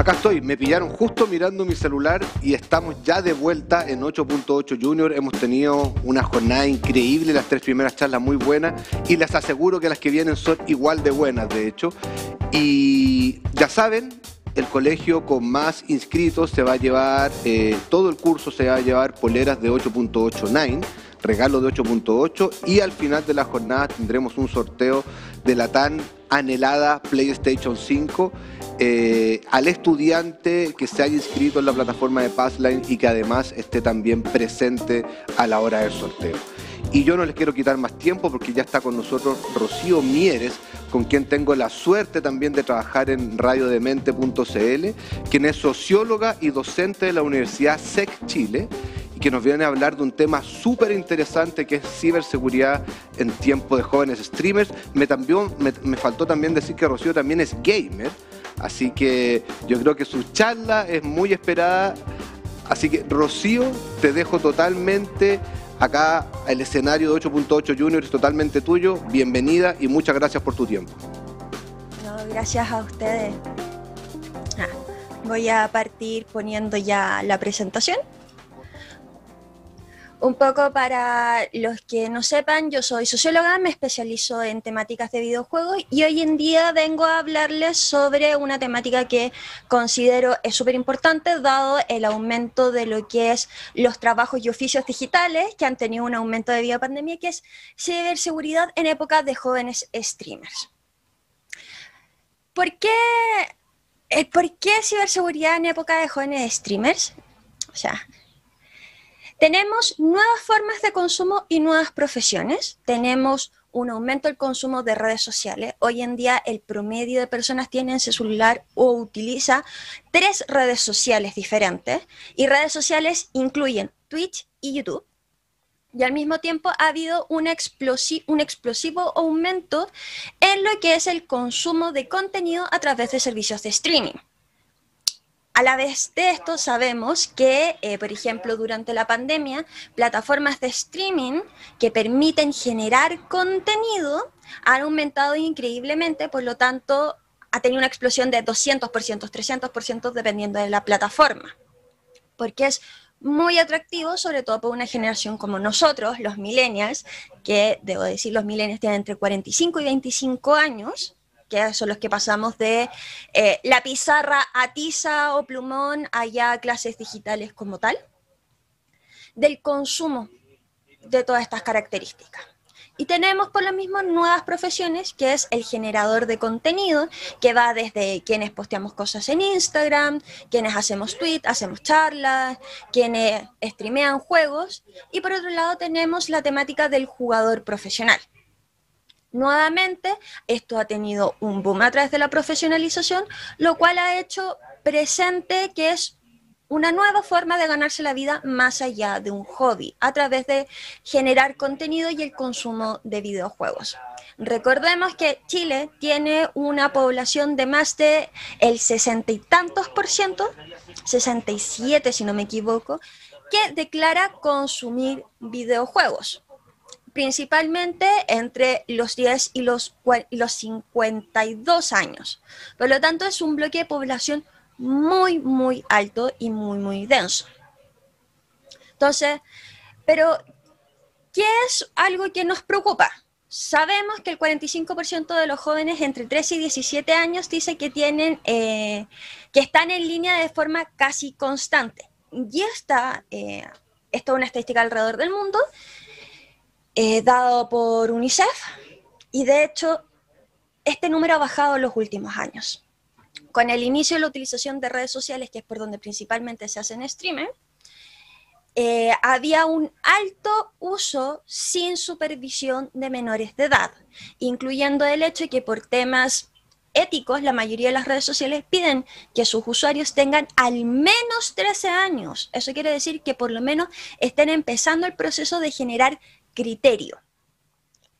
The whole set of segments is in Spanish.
Acá estoy, me pillaron justo mirando mi celular y estamos ya de vuelta en 8.8 Junior. Hemos tenido una jornada increíble, las tres primeras charlas muy buenas y les aseguro que las que vienen son igual de buenas, de hecho. Y ya saben, el colegio con más inscritos se va a llevar, eh, todo el curso se va a llevar poleras de 8.89 regalo de 8.8 y al final de la jornada tendremos un sorteo de la tan anhelada PlayStation 5 eh, al estudiante que se haya inscrito en la plataforma de Passline y que además esté también presente a la hora del sorteo. Y yo no les quiero quitar más tiempo porque ya está con nosotros Rocío Mieres, con quien tengo la suerte también de trabajar en radiodemente.cl, quien es socióloga y docente de la Universidad SEC Chile que nos viene a hablar de un tema súper interesante que es ciberseguridad en tiempo de jóvenes streamers. Me, también, me, faltó también decir que Rocío también es gamer, así que yo creo que su charla es muy esperada. Así que Rocío, te dejo totalmente acá el escenario de 8.8 Junior es totalmente tuyo. Bienvenida y muchas gracias por tu tiempo. gracias a ustedes. Ah, voy a partir poniendo ya la presentación. Un poco para los que no sepan, yo soy socióloga, me especializo en temáticas de videojuegos y hoy en día vengo a hablarles sobre una temática que considero es súper importante dado el aumento de lo que es los trabajos y oficios digitales que han tenido un aumento debido a pandemia, que es ciberseguridad en época de jóvenes streamers. ¿Por qué, eh, ¿Por qué ciberseguridad en época de jóvenes streamers? O sea, tenemos nuevas formas de consumo y nuevas profesiones. Tenemos un aumento del consumo de redes sociales. Hoy en día el promedio de personas tiene en su celular o utiliza tres redes sociales diferentes y redes sociales incluyen Twitch y YouTube. Y al mismo tiempo ha habido un, un explosivo aumento en lo que es el consumo de contenido a través de servicios de streaming. A la vez de esto, sabemos que, eh, por ejemplo, durante la pandemia, plataformas de streaming que permiten generar contenido han aumentado increíblemente, por lo tanto, ha tenido una explosión de 200%, 300% dependiendo de la plataforma. Porque es muy atractivo, sobre todo para una generación como nosotros, los millennials, que debo decir, los millennials tienen entre 45 y 25 años, que son los que pasamos de eh, la pizarra a tiza o plumón allá a clases digitales como tal, del consumo de todas estas características. Y tenemos por lo mismo nuevas profesiones, que es el generador de contenido, que va desde quienes posteamos cosas en Instagram, quienes hacemos tweets, hacemos charlas, quienes streamean juegos. Y por otro lado tenemos la temática del jugador profesional, Nuevamente, esto ha tenido un boom a través de la profesionalización, lo cual ha hecho presente que es una nueva forma de ganarse la vida más allá de un hobby, a través de generar contenido y el consumo de videojuegos. Recordemos que Chile tiene una población de más de el sesenta y tantos por ciento, 67 si no me equivoco, que declara consumir videojuegos principalmente entre los 10 y los, y los 52 años. Por lo tanto, es un bloque de población muy, muy alto y muy, muy denso. Entonces, pero, ¿qué es algo que nos preocupa? Sabemos que el 45% de los jóvenes entre 13 y 17 años dice que tienen, eh, que están en línea de forma casi constante. Y esta, eh, esta es una estadística alrededor del mundo, eh, dado por UNICEF y de hecho este número ha bajado en los últimos años. Con el inicio de la utilización de redes sociales, que es por donde principalmente se hacen streamers, eh, había un alto uso sin supervisión de menores de edad, incluyendo el hecho de que por temas éticos la mayoría de las redes sociales piden que sus usuarios tengan al menos 13 años. Eso quiere decir que por lo menos estén empezando el proceso de generar criterio.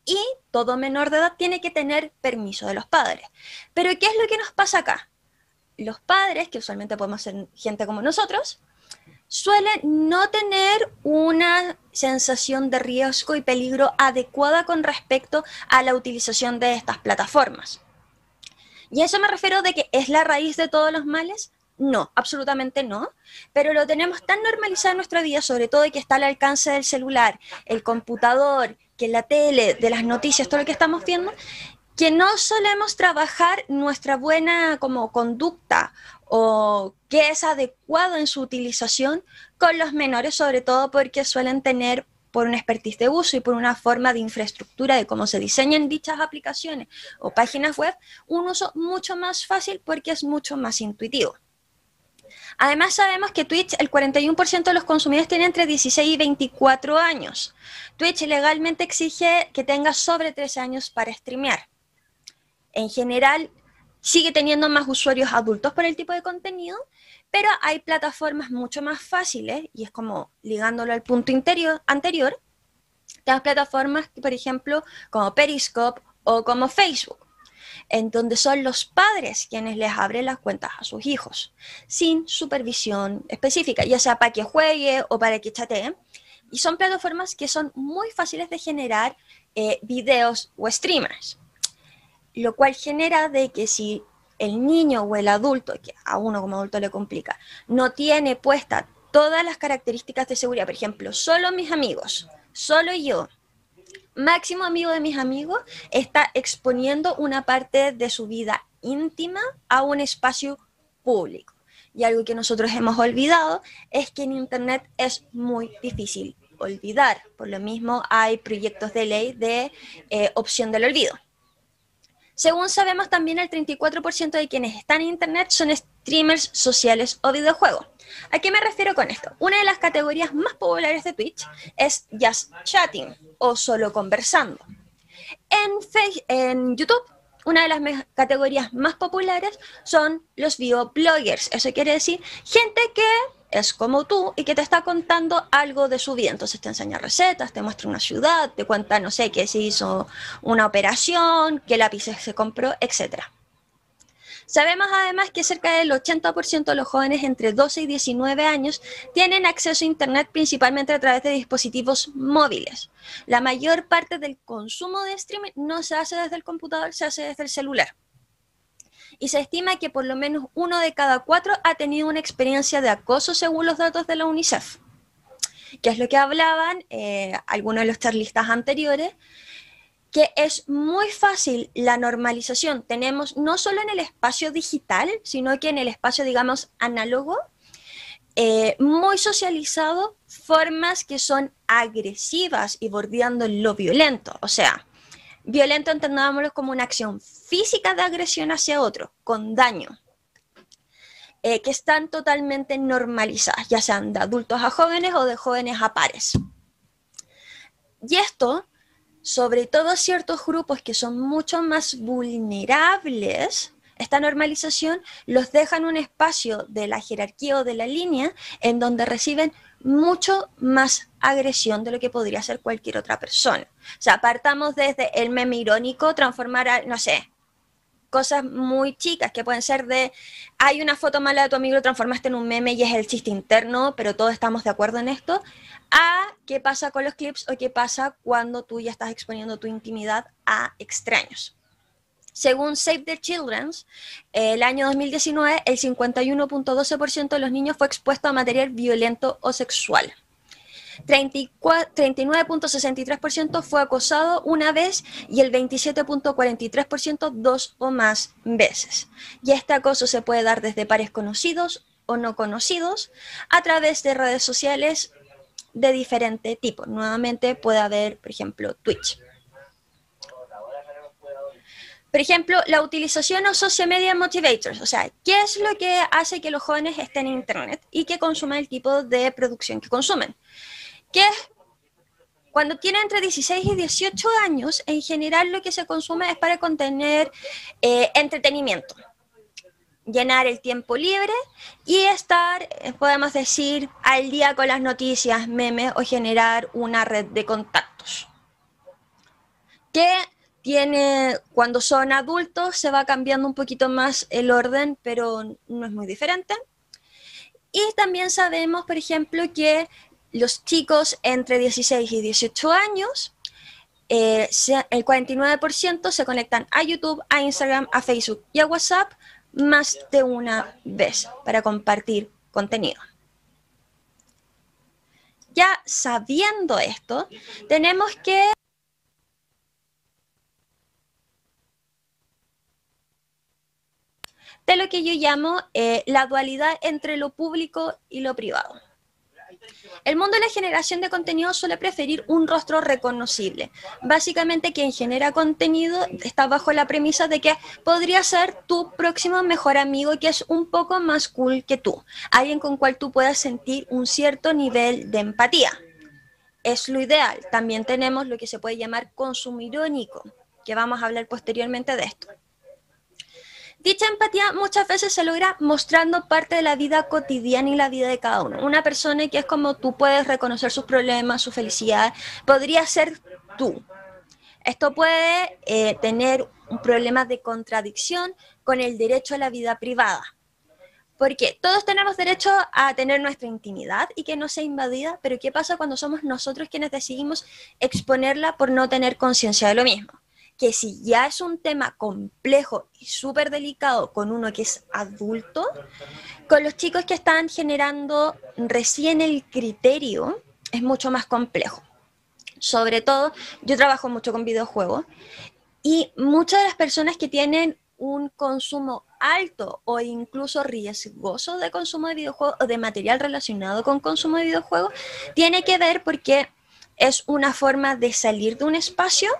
Y todo menor de edad tiene que tener permiso de los padres. Pero ¿qué es lo que nos pasa acá? Los padres, que usualmente podemos ser gente como nosotros, suelen no tener una sensación de riesgo y peligro adecuada con respecto a la utilización de estas plataformas. Y a eso me refiero de que es la raíz de todos los males. No, absolutamente no, pero lo tenemos tan normalizado en nuestra vida, sobre todo que está al alcance del celular, el computador, que la tele, de las noticias, todo lo que estamos viendo, que no solemos trabajar nuestra buena como conducta o qué es adecuado en su utilización con los menores, sobre todo porque suelen tener por una expertise de uso y por una forma de infraestructura de cómo se diseñan dichas aplicaciones o páginas web, un uso mucho más fácil porque es mucho más intuitivo. Además sabemos que Twitch, el 41% de los consumidores tiene entre 16 y 24 años. Twitch legalmente exige que tengas sobre 13 años para streamear. En general, sigue teniendo más usuarios adultos por el tipo de contenido, pero hay plataformas mucho más fáciles, y es como ligándolo al punto anterior, las plataformas, por ejemplo, como Periscope o como Facebook, en donde son los padres quienes les abren las cuentas a sus hijos, sin supervisión específica, ya sea para que juegue o para que chatee. Y son plataformas que son muy fáciles de generar eh, videos o streamers lo cual genera de que si el niño o el adulto, que a uno como adulto le complica, no tiene puesta todas las características de seguridad, por ejemplo, solo mis amigos, solo yo, máximo amigo de mis amigos, está exponiendo una parte de su vida íntima a un espacio público. Y algo que nosotros hemos olvidado es que en Internet es muy difícil olvidar. Por lo mismo hay proyectos de ley de eh, opción del olvido. Según sabemos, también el 34% de quienes están en Internet son streamers sociales o videojuegos. ¿A qué me refiero con esto? Una de las categorías más populares de Twitch es Just Chatting o solo conversando. En, en YouTube, una de las categorías más populares son los videobloggers. Eso quiere decir gente que es como tú y que te está contando algo de su vida. Entonces te enseña recetas, te muestra una ciudad, te cuenta, no sé, que se hizo una operación, qué lápices se compró, etc. Sabemos además que cerca del 80% de los jóvenes entre 12 y 19 años tienen acceso a Internet principalmente a través de dispositivos móviles. La mayor parte del consumo de streaming no se hace desde el computador, se hace desde el celular. Y se estima que por lo menos uno de cada cuatro ha tenido una experiencia de acoso según los datos de la UNICEF, que es lo que hablaban eh, algunos de los charlistas anteriores, que es muy fácil la normalización. Tenemos no solo en el espacio digital, sino que en el espacio, digamos, análogo, eh, muy socializado, formas que son agresivas y bordeando lo violento. O sea, Violento entendámoslo como una acción física de agresión hacia otro, con daño, eh, que están totalmente normalizadas, ya sean de adultos a jóvenes o de jóvenes a pares. Y esto, sobre todo ciertos grupos que son mucho más vulnerables, esta normalización los deja en un espacio de la jerarquía o de la línea en donde reciben mucho más agresión de lo que podría ser cualquier otra persona. O sea, partamos desde el meme irónico, transformar a, no sé, cosas muy chicas que pueden ser de, hay una foto mala de tu amigo, lo transformaste en un meme y es el chiste interno, pero todos estamos de acuerdo en esto, a qué pasa con los clips o qué pasa cuando tú ya estás exponiendo tu intimidad a extraños. Según Save the Children, el año 2019, el 51.12% de los niños fue expuesto a material violento o sexual. 39.63% fue acosado una vez y el 27.43% dos o más veces. Y este acoso se puede dar desde pares conocidos o no conocidos a través de redes sociales de diferente tipo. Nuevamente puede haber, por ejemplo, Twitch. Por ejemplo, la utilización o social media motivators, o sea, ¿qué es lo que hace que los jóvenes estén en Internet y que consuman el tipo de producción que consumen? Que cuando tienen entre 16 y 18 años, en general lo que se consume es para contener eh, entretenimiento, llenar el tiempo libre y estar, eh, podemos decir, al día con las noticias, memes o generar una red de contactos. Que tiene, cuando son adultos se va cambiando un poquito más el orden, pero no es muy diferente. Y también sabemos, por ejemplo, que los chicos entre 16 y 18 años eh, el 49% se conectan a YouTube, a Instagram, a Facebook y a WhatsApp más de una vez para compartir contenido. Ya sabiendo esto, tenemos que de lo que yo llamo eh, la dualidad entre lo público y lo privado. El mundo de la generación de contenido suele preferir un rostro reconocible. Básicamente quien genera contenido está bajo la premisa de que podría ser tu próximo mejor amigo que es un poco más cool que tú, alguien con cual tú puedas sentir un cierto nivel de empatía. Es lo ideal. También tenemos lo que se puede llamar consumo irónico, que vamos a hablar posteriormente de esto. Dicha empatía muchas veces se logra mostrando parte de la vida cotidiana y la vida de cada uno. Una persona que es como tú puedes reconocer sus problemas, su felicidad, podría ser tú. Esto puede eh, tener un problema de contradicción con el derecho a la vida privada. Porque todos tenemos derecho a tener nuestra intimidad y que no sea invadida, pero ¿qué pasa cuando somos nosotros quienes decidimos exponerla por no tener conciencia de lo mismo? Que si ya es un tema complejo y súper delicado con uno que es adulto, con los chicos que están generando recién el criterio es mucho más complejo. Sobre todo, yo trabajo mucho con videojuegos y muchas de las personas que tienen un consumo alto o incluso riesgoso de consumo de videojuegos o de material relacionado con consumo de videojuegos, tiene que ver porque es una forma de salir de un espacio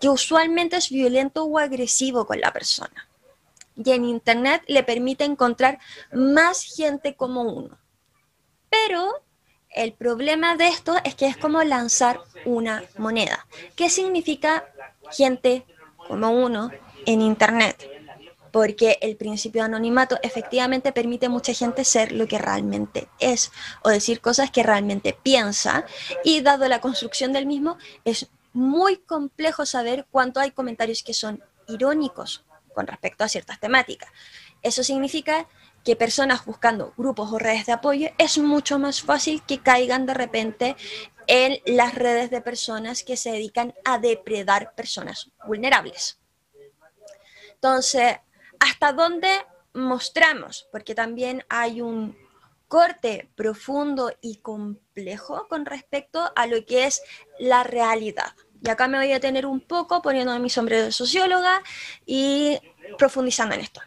que usualmente es violento o agresivo con la persona. Y en Internet le permite encontrar más gente como uno. Pero el problema de esto es que es como lanzar una moneda. ¿Qué significa gente como uno en Internet? Porque el principio de anonimato efectivamente permite a mucha gente ser lo que realmente es o decir cosas que realmente piensa y dado la construcción del mismo es muy complejo saber cuánto hay comentarios que son irónicos con respecto a ciertas temáticas. Eso significa que personas buscando grupos o redes de apoyo es mucho más fácil que caigan de repente en las redes de personas que se dedican a depredar personas vulnerables. Entonces, ¿hasta dónde mostramos? Porque también hay un corte profundo y complejo con respecto a lo que es la realidad. Y acá me voy a tener un poco poniendo mi sombrero de socióloga y profundizando en esto.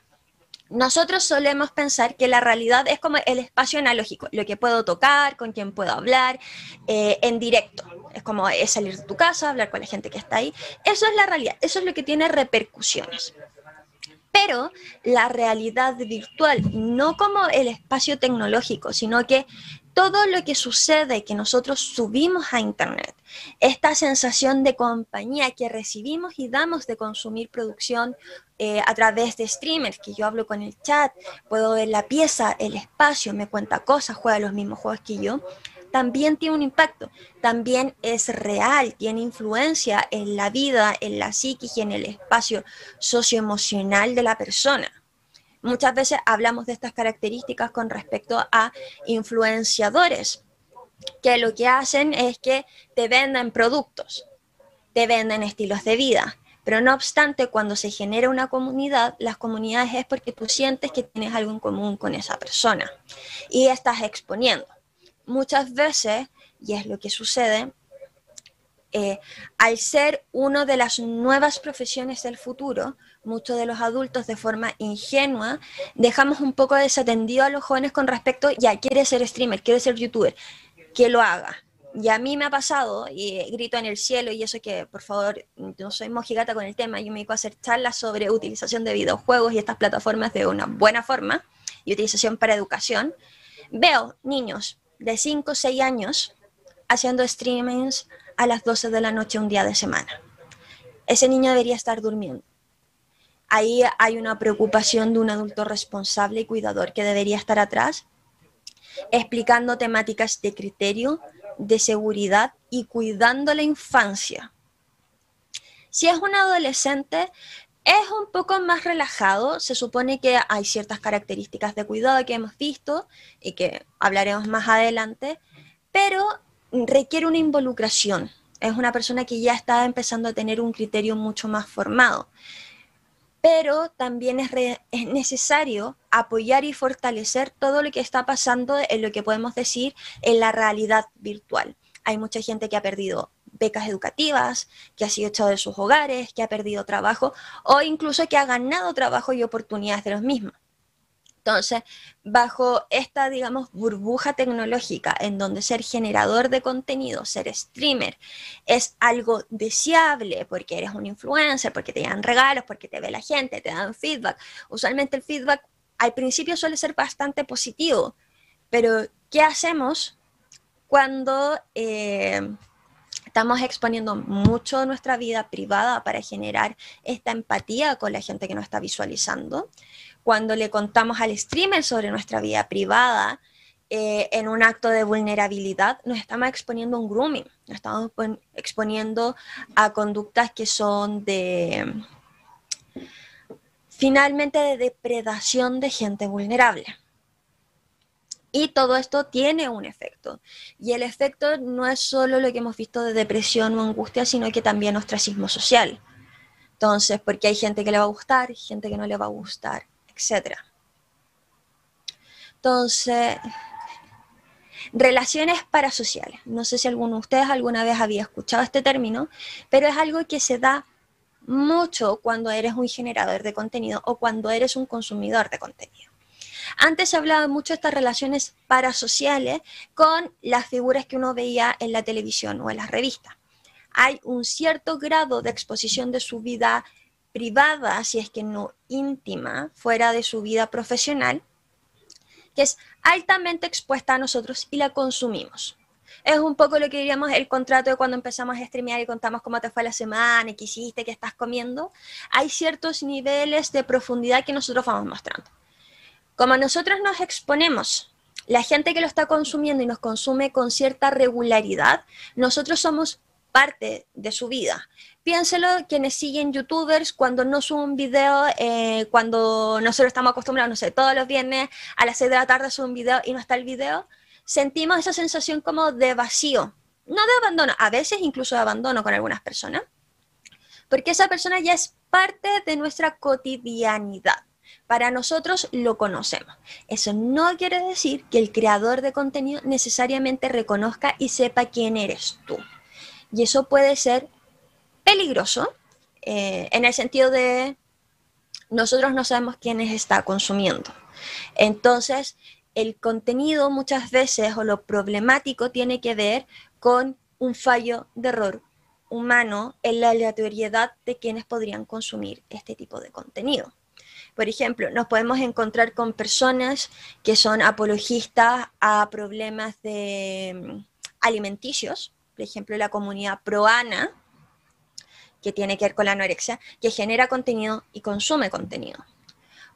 Nosotros solemos pensar que la realidad es como el espacio analógico, lo que puedo tocar, con quien puedo hablar, eh, en directo. Es como es salir de tu casa, hablar con la gente que está ahí. Eso es la realidad, eso es lo que tiene repercusiones. Pero la realidad virtual, no como el espacio tecnológico, sino que todo lo que sucede que nosotros subimos a Internet, esta sensación de compañía que recibimos y damos de consumir producción eh, a través de streamers, que yo hablo con el chat, puedo ver la pieza, el espacio, me cuenta cosas, juega los mismos juegos que yo, también tiene un impacto, también es real, tiene influencia en la vida, en la psiquis y en el espacio socioemocional de la persona. Muchas veces hablamos de estas características con respecto a influenciadores, que lo que hacen es que te venden productos, te venden estilos de vida. Pero no obstante, cuando se genera una comunidad, las comunidades es porque tú sientes que tienes algo en común con esa persona y estás exponiendo. Muchas veces, y es lo que sucede, eh, al ser una de las nuevas profesiones del futuro, muchos de los adultos de forma ingenua dejamos un poco desatendido a los jóvenes con respecto, ya, quiere ser streamer, quiere ser youtuber, que lo haga. Y a mí me ha pasado, y grito en el cielo, y eso que, por favor, no soy mojigata con el tema, yo me dedico a hacer charlas sobre utilización de videojuegos y estas plataformas de una buena forma, y utilización para educación. Veo niños de 5 o 6 años haciendo streamings a las 12 de la noche un día de semana. Ese niño debería estar durmiendo. Ahí hay una preocupación de un adulto responsable y cuidador que debería estar atrás, explicando temáticas de criterio, de seguridad y cuidando la infancia. Si es un adolescente, es un poco más relajado, se supone que hay ciertas características de cuidado que hemos visto y que hablaremos más adelante, pero requiere una involucración es una persona que ya está empezando a tener un criterio mucho más formado. Pero también es, es, necesario apoyar y fortalecer todo lo que está pasando en lo que podemos decir en la realidad virtual. Hay mucha gente que ha perdido becas educativas, que ha sido echado de sus hogares, que ha perdido trabajo o incluso que ha ganado trabajo y oportunidades de los mismos. Entonces, bajo esta, digamos, burbuja tecnológica en donde ser generador de contenido, ser streamer, es algo deseable porque eres un influencer, porque te dan regalos, porque te ve la gente, te dan feedback. Usualmente el feedback al principio suele ser bastante positivo, pero ¿qué hacemos cuando eh, estamos exponiendo mucho nuestra vida privada para generar esta empatía con la gente que nos está visualizando? Cuando le contamos al streamer sobre nuestra vida privada, eh, en un acto de vulnerabilidad, nos estamos exponiendo a un grooming, nos estamos exponiendo a conductas que son de, finalmente, de depredación de gente vulnerable. Y todo esto tiene un efecto. Y el efecto no es solo lo que hemos visto de depresión o angustia, sino que también ostracismo social. Entonces, porque hay gente que le va a gustar, gente que no le va a gustar etc. Entonces, relaciones parasociales. No sé si alguno de ustedes alguna vez había escuchado este término, pero es algo que se da mucho cuando eres un generador de contenido o cuando eres un consumidor de contenido. Antes se hablaba mucho de estas relaciones parasociales con las figuras que uno veía en la televisión o en las revistas. Hay un cierto grado de exposición de su vida privada, si es que no íntima, fuera de su vida profesional, que es altamente expuesta a nosotros y la consumimos. Es un poco lo que diríamos el contrato de cuando empezamos a streamear y contamos cómo te fue la semana, qué hiciste, qué estás comiendo. Hay ciertos niveles de profundidad que nosotros vamos mostrando. Como nosotros nos exponemos, la gente que lo está consumiendo y nos consume con cierta regularidad, nosotros somos parte de su vida. Piénselo quienes siguen youtubers cuando no suben un video, eh, cuando nosotros estamos acostumbrados, no sé, todos los viernes a las 6 de la tarde suben un video y no está el video, sentimos esa sensación como de vacío, no de abandono, a veces incluso de abandono con algunas personas, porque esa persona ya es parte de nuestra cotidianidad. Para nosotros lo conocemos. Eso no quiere decir que el creador de contenido necesariamente reconozca y sepa quién eres tú. Y eso puede ser peligroso eh, en el sentido de nosotros no sabemos quién está consumiendo. Entonces, el contenido muchas veces o lo problemático tiene que ver con un fallo de error humano en la aleatoriedad de quienes podrían consumir este tipo de contenido. Por ejemplo, nos podemos encontrar con personas que son apologistas a problemas de mm, alimenticios, por ejemplo, la comunidad proana, que tiene que ver con la anorexia, que genera contenido y consume contenido.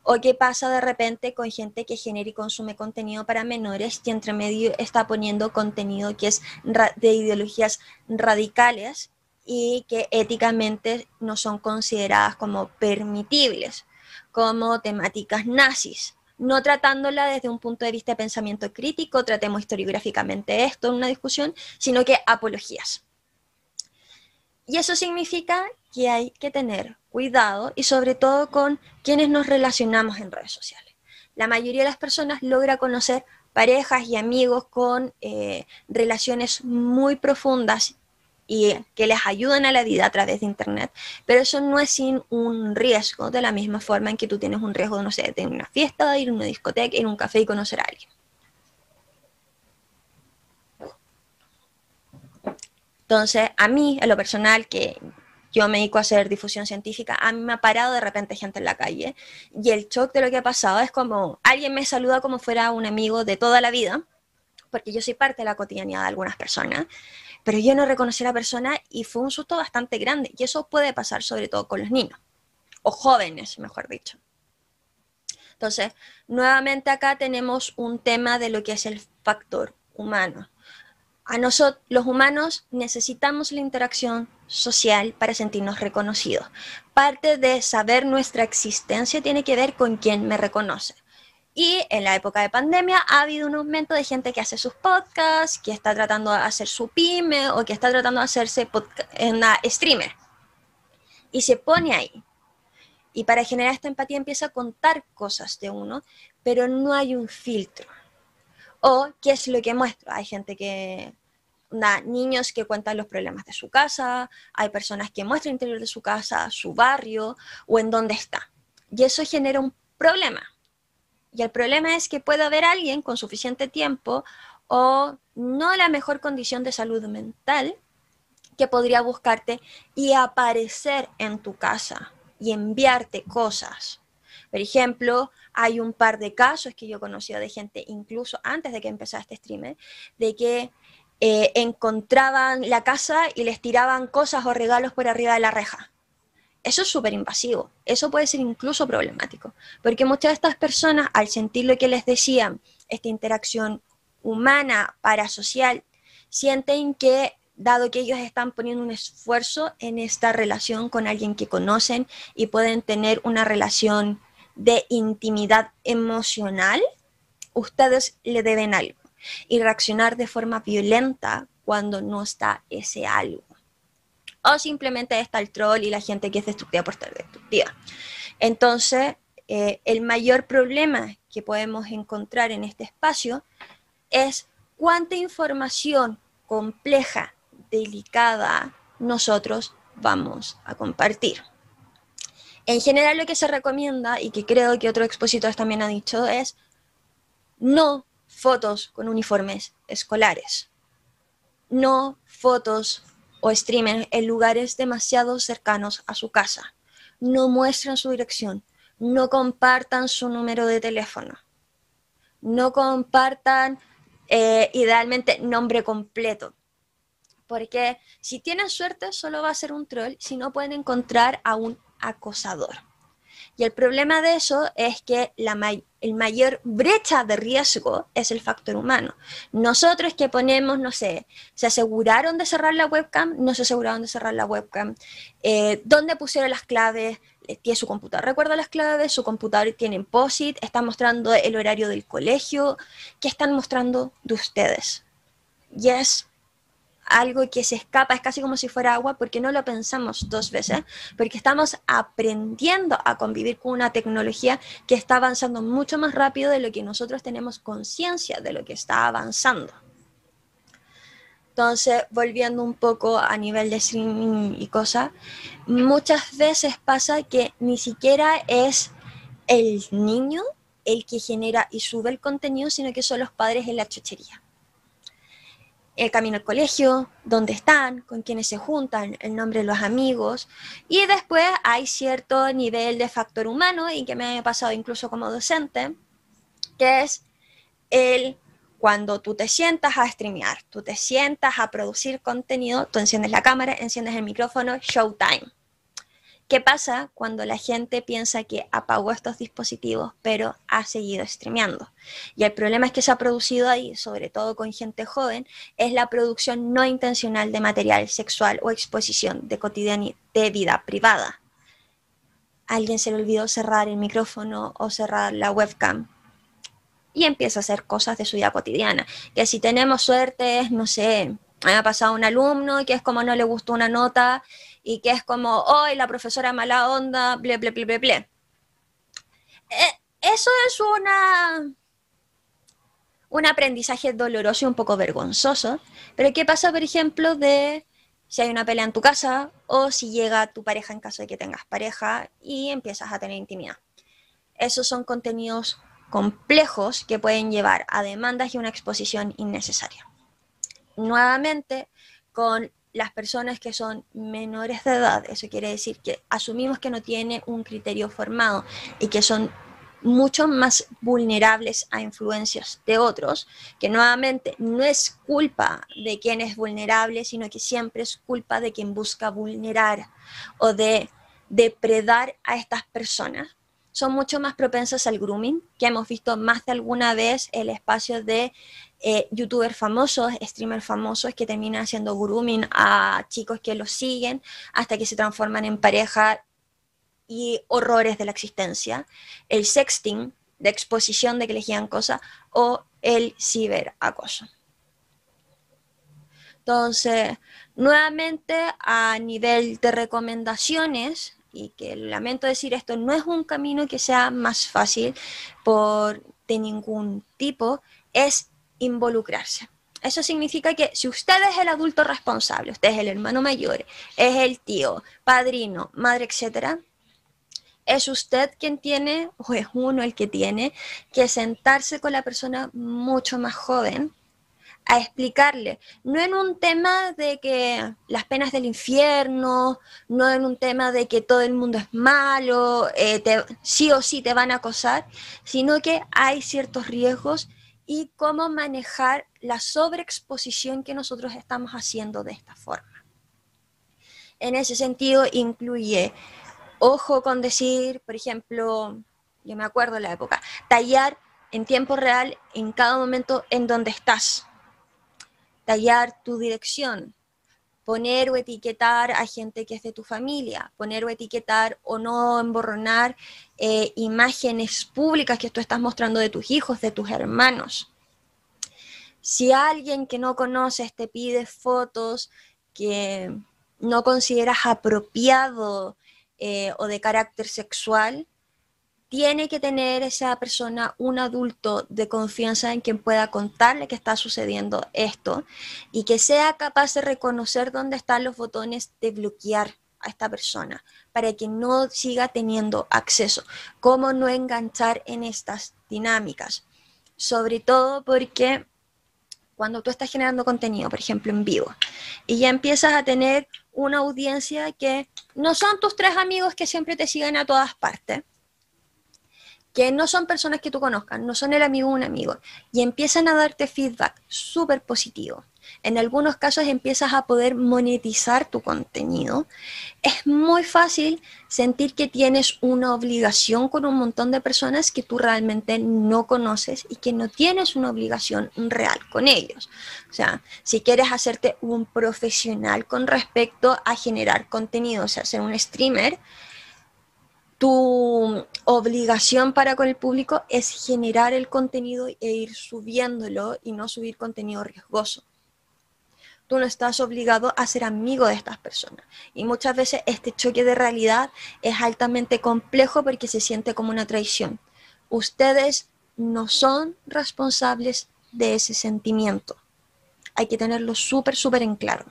O qué pasa de repente con gente que genera y consume contenido para menores y entre medio está poniendo contenido que es de ideologías radicales y que éticamente no son consideradas como permitibles, como temáticas nazis no tratándola desde un punto de vista de pensamiento crítico, tratemos historiográficamente esto en una discusión, sino que apologías. Y eso significa que hay que tener cuidado y sobre todo con quienes nos relacionamos en redes sociales. La mayoría de las personas logra conocer parejas y amigos con eh, relaciones muy profundas y que les ayudan a la vida a través de Internet, pero eso no es sin un riesgo, de la misma forma en que tú tienes un riesgo, no sé, de una fiesta, ir a una discoteca, ir a un café y conocer a alguien. Entonces, a mí, en lo personal, que yo me dedico a hacer difusión científica, a mí me ha parado de repente gente en la calle y el shock de lo que ha pasado es como alguien me saluda como fuera un amigo de toda la vida, porque yo soy parte de la cotidianidad de algunas personas, pero yo no reconocí a la persona y fue un susto bastante grande. Y eso puede pasar sobre todo con los niños, o jóvenes, mejor dicho. Entonces, nuevamente acá tenemos un tema de lo que es el factor humano. A nosotros, los humanos, necesitamos la interacción social para sentirnos reconocidos. Parte de saber nuestra existencia tiene que ver con quién me reconoce. Y en la época de pandemia ha habido un aumento de gente que hace sus podcasts, que está tratando de hacer su pyme o que está tratando de hacerse una streamer. Y se pone ahí. Y para generar esta empatía empieza a contar cosas de uno, pero no hay un filtro. O qué es lo que muestro. Hay gente que, niños que cuentan los problemas de su casa, hay personas que muestran el interior de su casa, su barrio o en dónde está. Y eso genera un problema. Y el problema es que puede haber alguien con suficiente tiempo o no la mejor condición de salud mental que podría buscarte y aparecer en tu casa y enviarte cosas. Por ejemplo, hay un par de casos que yo he conocido de gente, incluso antes de que empezara este streamer, de que eh, encontraban la casa y les tiraban cosas o regalos por arriba de la reja. Eso es súper invasivo, eso puede ser incluso problemático, porque muchas de estas personas, al sentir lo que les decían, esta interacción humana, parasocial, sienten que dado que ellos están poniendo un esfuerzo en esta relación con alguien que conocen y pueden tener una relación de intimidad emocional, ustedes le deben algo y reaccionar de forma violenta cuando no está ese algo. O simplemente está el troll y la gente que es destructiva por estar destructiva. Entonces, eh, el mayor problema que podemos encontrar en este espacio es cuánta información compleja, delicada, nosotros vamos a compartir. En general lo que se recomienda, y que creo que otros expositores también han dicho, es no fotos con uniformes escolares, no fotos o streamers en lugares demasiado cercanos a su casa, no muestran su dirección, no compartan su número de teléfono, no compartan eh, idealmente nombre completo. Porque si tienen suerte solo va a ser un troll si no pueden encontrar a un acosador. Y el problema de eso es que la el mayor brecha de riesgo es el factor humano. Nosotros que ponemos, no sé, se aseguraron de cerrar la webcam, no se aseguraron de cerrar la webcam, eh, dónde pusieron las claves, eh, tiene su computador, recuerda las claves, su computador tiene POSIT, están mostrando el horario del colegio, ¿qué están mostrando de ustedes? Y es algo que se escapa, es casi como si fuera agua, porque no lo pensamos dos veces, porque estamos aprendiendo a convivir con una tecnología que está avanzando mucho más rápido de lo que nosotros tenemos conciencia de lo que está avanzando. Entonces, volviendo un poco a nivel de streaming y cosas, muchas veces pasa que ni siquiera es el niño el que genera y sube el contenido, sino que son los padres en la chuchería el camino al colegio, dónde están, con quiénes se juntan, el nombre de los amigos. Y después hay cierto nivel de factor humano, y que me ha pasado incluso como docente, que es el cuando tú te sientas a streamear, tú te sientas a producir contenido, tú enciendes la cámara, enciendes el micrófono, showtime. ¿Qué pasa cuando la gente piensa que apagó estos dispositivos pero ha seguido streameando? Y el problema es que se ha producido ahí, sobre todo con gente joven, es la producción no intencional de material sexual o exposición de de vida privada. Alguien se le olvidó cerrar el micrófono o cerrar la webcam y empieza a hacer cosas de su vida cotidiana. Que si tenemos suerte, no sé, me ha pasado un alumno que es como no le gustó una nota y que es como, hoy la profesora mala onda, ble, ble, ble, ble, ble. Eh, eso es una, un aprendizaje doloroso y un poco vergonzoso. Pero ¿qué pasa, por ejemplo, de si hay una pelea en tu casa o si llega tu pareja en caso de que tengas pareja y empiezas a tener intimidad? Esos son contenidos complejos que pueden llevar a demandas y una exposición innecesaria. Nuevamente, con las personas que son menores de edad, eso quiere decir que asumimos que no tiene un criterio formado y que son mucho más vulnerables a influencias de otros, que nuevamente no es culpa de quien es vulnerable, sino que siempre es culpa de quien busca vulnerar o de depredar a estas personas. Son mucho más propensas al grooming, que hemos visto más de alguna vez el espacio de eh, youtubers famosos, streamers famosos que terminan haciendo grooming a chicos que los siguen hasta que se transforman en pareja y horrores de la existencia. El sexting, de exposición de que elegían cosas o el ciberacoso. Entonces, nuevamente a nivel de recomendaciones, y que lamento decir esto, no es un camino que sea más fácil por de ningún tipo, es involucrarse. Eso significa que si usted es el adulto responsable, usted es el hermano mayor, es el tío, padrino, madre, etcétera, es usted quien tiene, o es uno el que tiene, que sentarse con la persona mucho más joven a explicarle, no en un tema de que las penas del infierno, no en un tema de que todo el mundo es malo, eh, sí o sí te van a acosar, sino que hay ciertos riesgos y cómo manejar la sobreexposición que nosotros estamos haciendo de esta forma. En ese sentido, incluye, ojo con decir, por ejemplo, yo me acuerdo la época, tallar en tiempo real en cada momento en donde estás, tallar tu dirección, poner o etiquetar a gente que es de tu familia, poner o etiquetar o no emborronar eh, imágenes públicas que tú estás mostrando de tus hijos, de tus hermanos. Si alguien que no conoces te pide fotos que no consideras apropiado eh, o de carácter sexual, tiene que tener esa persona un adulto de confianza en quien pueda contarle que está sucediendo esto y que sea capaz de reconocer dónde están los botones de bloquear a esta persona para que no siga teniendo acceso. Cómo no enganchar en estas dinámicas. Sobre todo porque cuando tú estás generando contenido, por ejemplo, en vivo, y ya empiezas a tener una audiencia que no son tus tres amigos que siempre te siguen a todas partes, que no son personas que tú conozcas, no son el amigo de un amigo, y empiezan a darte feedback súper positivo. En algunos casos empiezas a poder monetizar tu contenido. Es muy fácil sentir que tienes una obligación con un montón de personas que tú realmente no conoces y que no tienes una obligación real con ellos. O sea, si quieres hacerte un profesional con respecto a generar contenido, o sea, ser un streamer, tu obligación para con el público es generar el contenido e ir subiéndolo y no subir contenido riesgoso. Tú no estás obligado a ser amigo de estas personas. Y muchas veces este choque de realidad es altamente complejo porque se siente como una traición. Ustedes no son responsables de ese sentimiento. Hay que tenerlo súper, súper en claro.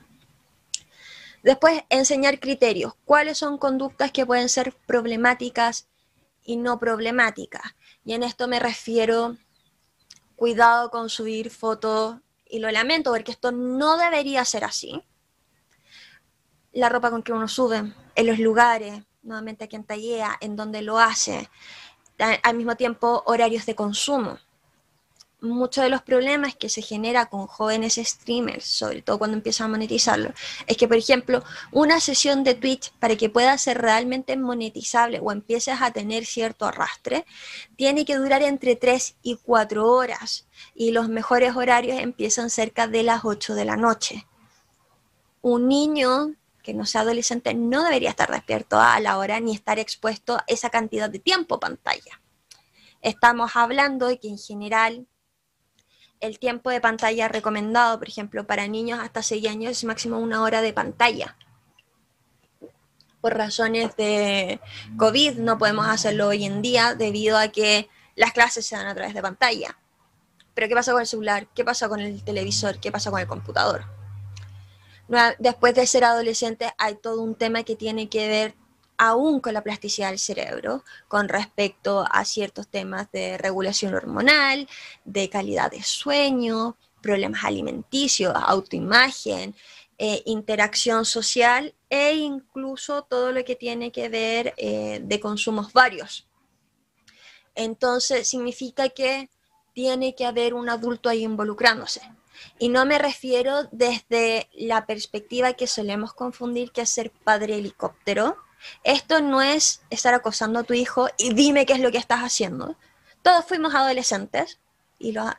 Después, enseñar criterios. ¿Cuáles son conductas que pueden ser problemáticas y no problemáticas? Y en esto me refiero, cuidado con subir fotos, y lo lamento porque esto no debería ser así. La ropa con que uno sube, en los lugares, nuevamente a quien tallea, en donde lo hace, al mismo tiempo horarios de consumo muchos de los problemas que se genera con jóvenes streamers, sobre todo cuando empiezan a monetizarlo, es que, por ejemplo, una sesión de Twitch para que pueda ser realmente monetizable o empieces a tener cierto arrastre, tiene que durar entre 3 y 4 horas y los mejores horarios empiezan cerca de las 8 de la noche. Un niño que no sea adolescente no debería estar despierto a la hora ni estar expuesto a esa cantidad de tiempo pantalla. Estamos hablando de que en general el tiempo de pantalla recomendado, por ejemplo, para niños hasta 6 años es máximo una hora de pantalla. Por razones de COVID no podemos hacerlo hoy en día debido a que las clases se dan a través de pantalla. Pero ¿qué pasa con el celular? ¿Qué pasa con el televisor? ¿Qué pasa con el computador? Después de ser adolescente hay todo un tema que tiene que ver aún con la plasticidad del cerebro, con respecto a ciertos temas de regulación hormonal, de calidad de sueño, problemas alimenticios, autoimagen, eh, interacción social e incluso todo lo que tiene que ver eh, de consumos varios. Entonces significa que tiene que haber un adulto ahí involucrándose. Y no me refiero desde la perspectiva que solemos confundir que es ser padre helicóptero, esto no es estar acosando a tu hijo y dime qué es lo que estás haciendo. Todos fuimos adolescentes y los,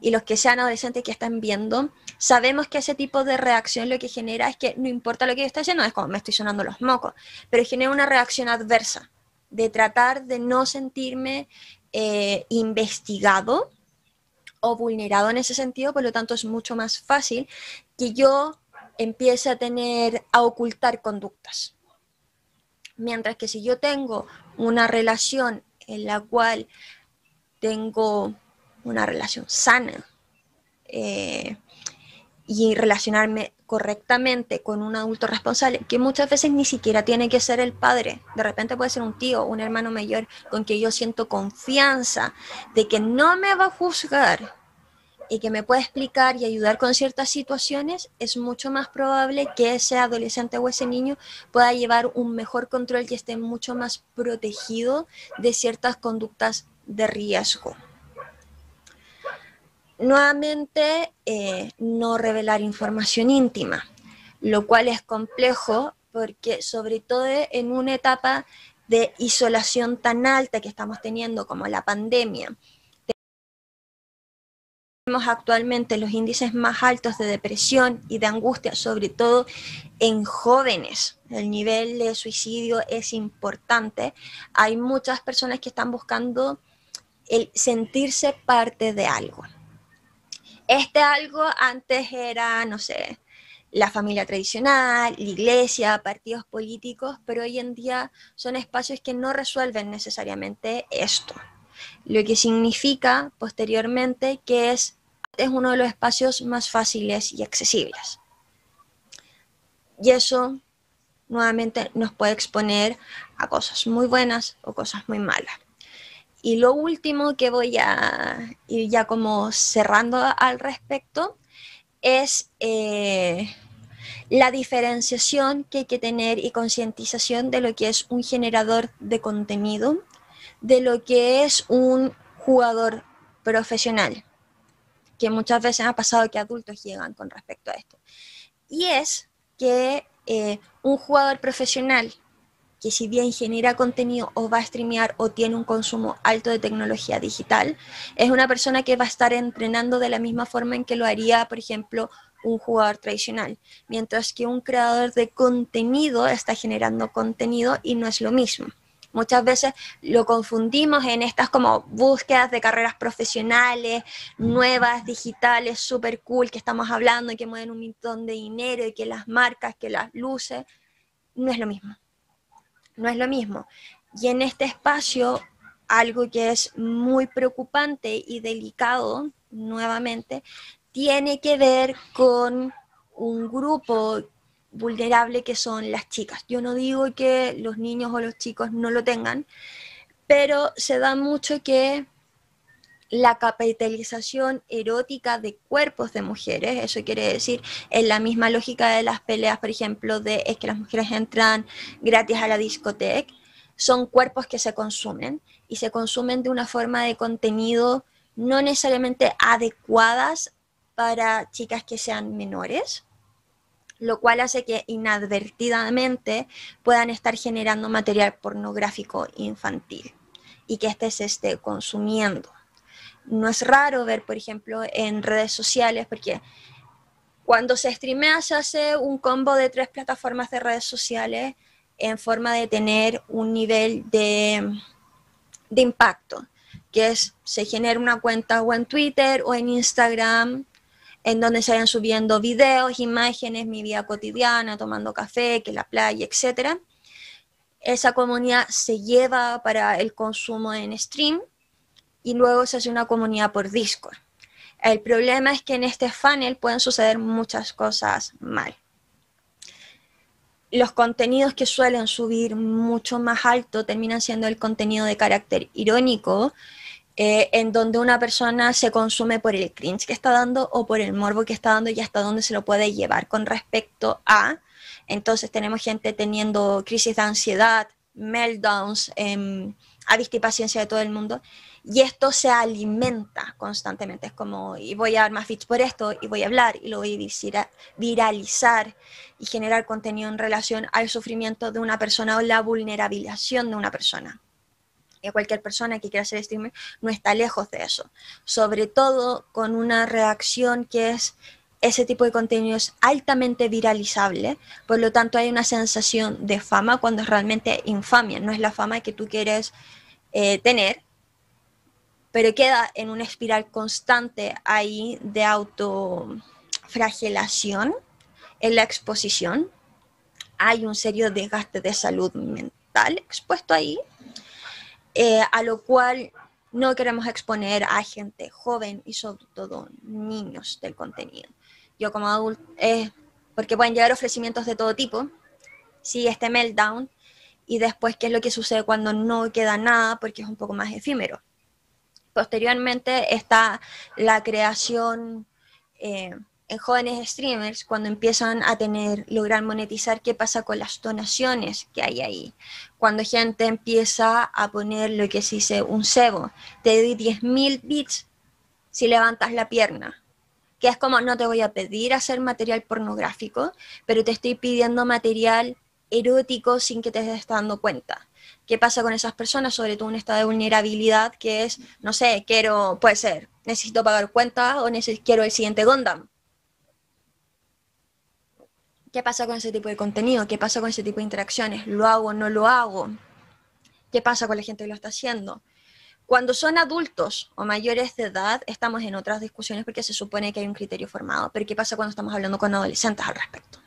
y los que sean adolescentes que están viendo, sabemos que ese tipo de reacción lo que genera es que no importa lo que yo esté haciendo, es como me estoy sonando los mocos, pero genera una reacción adversa de tratar de no sentirme eh, investigado o vulnerado en ese sentido, por lo tanto es mucho más fácil que yo empiece a tener, a ocultar conductas. Mientras que si yo tengo una relación en la cual tengo una relación sana eh, y relacionarme correctamente con un adulto responsable, que muchas veces ni siquiera tiene que ser el padre, de repente puede ser un tío, un hermano mayor con que yo siento confianza de que no me va a juzgar y que me puede explicar y ayudar con ciertas situaciones, es mucho más probable que ese adolescente o ese niño pueda llevar un mejor control y esté mucho más protegido de ciertas conductas de riesgo. Nuevamente, eh, no revelar información íntima, lo cual es complejo porque sobre todo en una etapa de isolación tan alta que estamos teniendo como la pandemia, actualmente los índices más altos de depresión y de angustia, sobre todo en jóvenes. El nivel de suicidio es importante. Hay muchas personas que están buscando el sentirse parte de algo. Este algo antes era, no sé, la familia tradicional, la iglesia, partidos políticos, pero hoy en día son espacios que no resuelven necesariamente esto. Lo que significa posteriormente que es, es uno de los espacios más fáciles y accesibles. Y eso nuevamente nos puede exponer a cosas muy buenas o cosas muy malas. Y lo último que voy a ir ya como cerrando al respecto es eh, la diferenciación que hay que tener y concientización de lo que es un generador de contenido, de lo que es un jugador profesional, que muchas veces ha pasado que adultos llegan con respecto a esto. Y es que eh, un jugador profesional que si bien genera contenido o va a streamear o tiene un consumo alto de tecnología digital, es una persona que va a estar entrenando de la misma forma en que lo haría, por ejemplo, un jugador tradicional, mientras que un creador de contenido está generando contenido y no es lo mismo. Muchas veces lo confundimos en estas como búsquedas de carreras profesionales, nuevas, digitales, super cool, que estamos hablando y que mueven un montón de dinero y que las marcas, que las luces, no es lo mismo no es lo mismo. Y en este espacio, algo que es muy preocupante y delicado, nuevamente, tiene que ver con un grupo vulnerable que son las chicas. Yo no digo que los niños o los chicos no lo tengan, pero se da mucho que la capitalización erótica de cuerpos de mujeres, eso quiere decir, en la misma lógica de las peleas, por ejemplo, de es que las mujeres entran gratis a la discoteca, son cuerpos que se consumen y se consumen de una forma de contenido no necesariamente adecuadas para chicas que sean menores, lo cual hace que inadvertidamente puedan estar generando material pornográfico infantil y que éste se esté consumiendo. No es raro ver, por ejemplo, en redes sociales, porque cuando se streamea se hace un combo de tres plataformas de redes sociales en forma de tener un nivel de, de impacto, que es, se genera una cuenta o en Twitter o en Instagram, en donde se vayan subiendo videos, imágenes, mi vida cotidiana, tomando café, que la playa, etc. Esa comunidad se lleva para el consumo en stream y luego se hace una comunidad por Discord. El problema es que en este funnel pueden suceder muchas cosas mal. Los contenidos que suelen subir mucho más alto terminan siendo el contenido de carácter irónico, eh, en donde una persona se consume por el cringe que está dando o por el morbo que está dando y hasta dónde se lo puede llevar con respecto a. Entonces tenemos gente teniendo crisis de ansiedad, meltdowns, eh, a paciencia de todo el mundo y esto se alimenta constantemente. Es como, y voy a dar más feeds por esto, y voy a hablar, y lo voy a viralizar y generar contenido en relación al sufrimiento de una persona o la vulnerabilización de una persona. Y cualquier persona que quiera hacer streamer no está lejos de eso. Sobre todo con una reacción que es ese tipo de contenido es altamente viralizable, por lo tanto hay una sensación de fama cuando es realmente infamia, no es la fama que tú quieres eh, tener, pero queda en una espiral constante ahí de autofragelación en la exposición. Hay un serio desgaste de salud mental expuesto ahí, eh, a lo cual no queremos exponer a gente joven y sobre todo niños del contenido. Yo como adulto, eh, porque pueden llegar ofrecimientos de todo tipo, sí, este meltdown, y después qué es lo que sucede cuando no queda nada, porque es un poco más efímero. Posteriormente está la creación eh, en jóvenes streamers, cuando empiezan a tener, lograr monetizar, qué pasa con las donaciones que hay ahí. Cuando gente empieza a poner lo que se dice un cebo, te doy 10.000 bits si levantas la pierna. Que es como, no te voy a pedir hacer material pornográfico, pero te estoy pidiendo material erótico sin que te estés dando cuenta. ¿Qué pasa con esas personas? Sobre todo un estado de vulnerabilidad que es, no sé, quiero, puede ser, necesito pagar cuenta o quiero el siguiente Gundam. ¿Qué pasa con ese tipo de contenido? ¿Qué pasa con ese tipo de interacciones? ¿Lo hago o no lo hago? ¿Qué pasa con la gente que lo está haciendo? Cuando son adultos o mayores de edad, estamos en otras discusiones porque se supone que hay un criterio formado, pero ¿qué pasa cuando estamos hablando con adolescentes al respecto?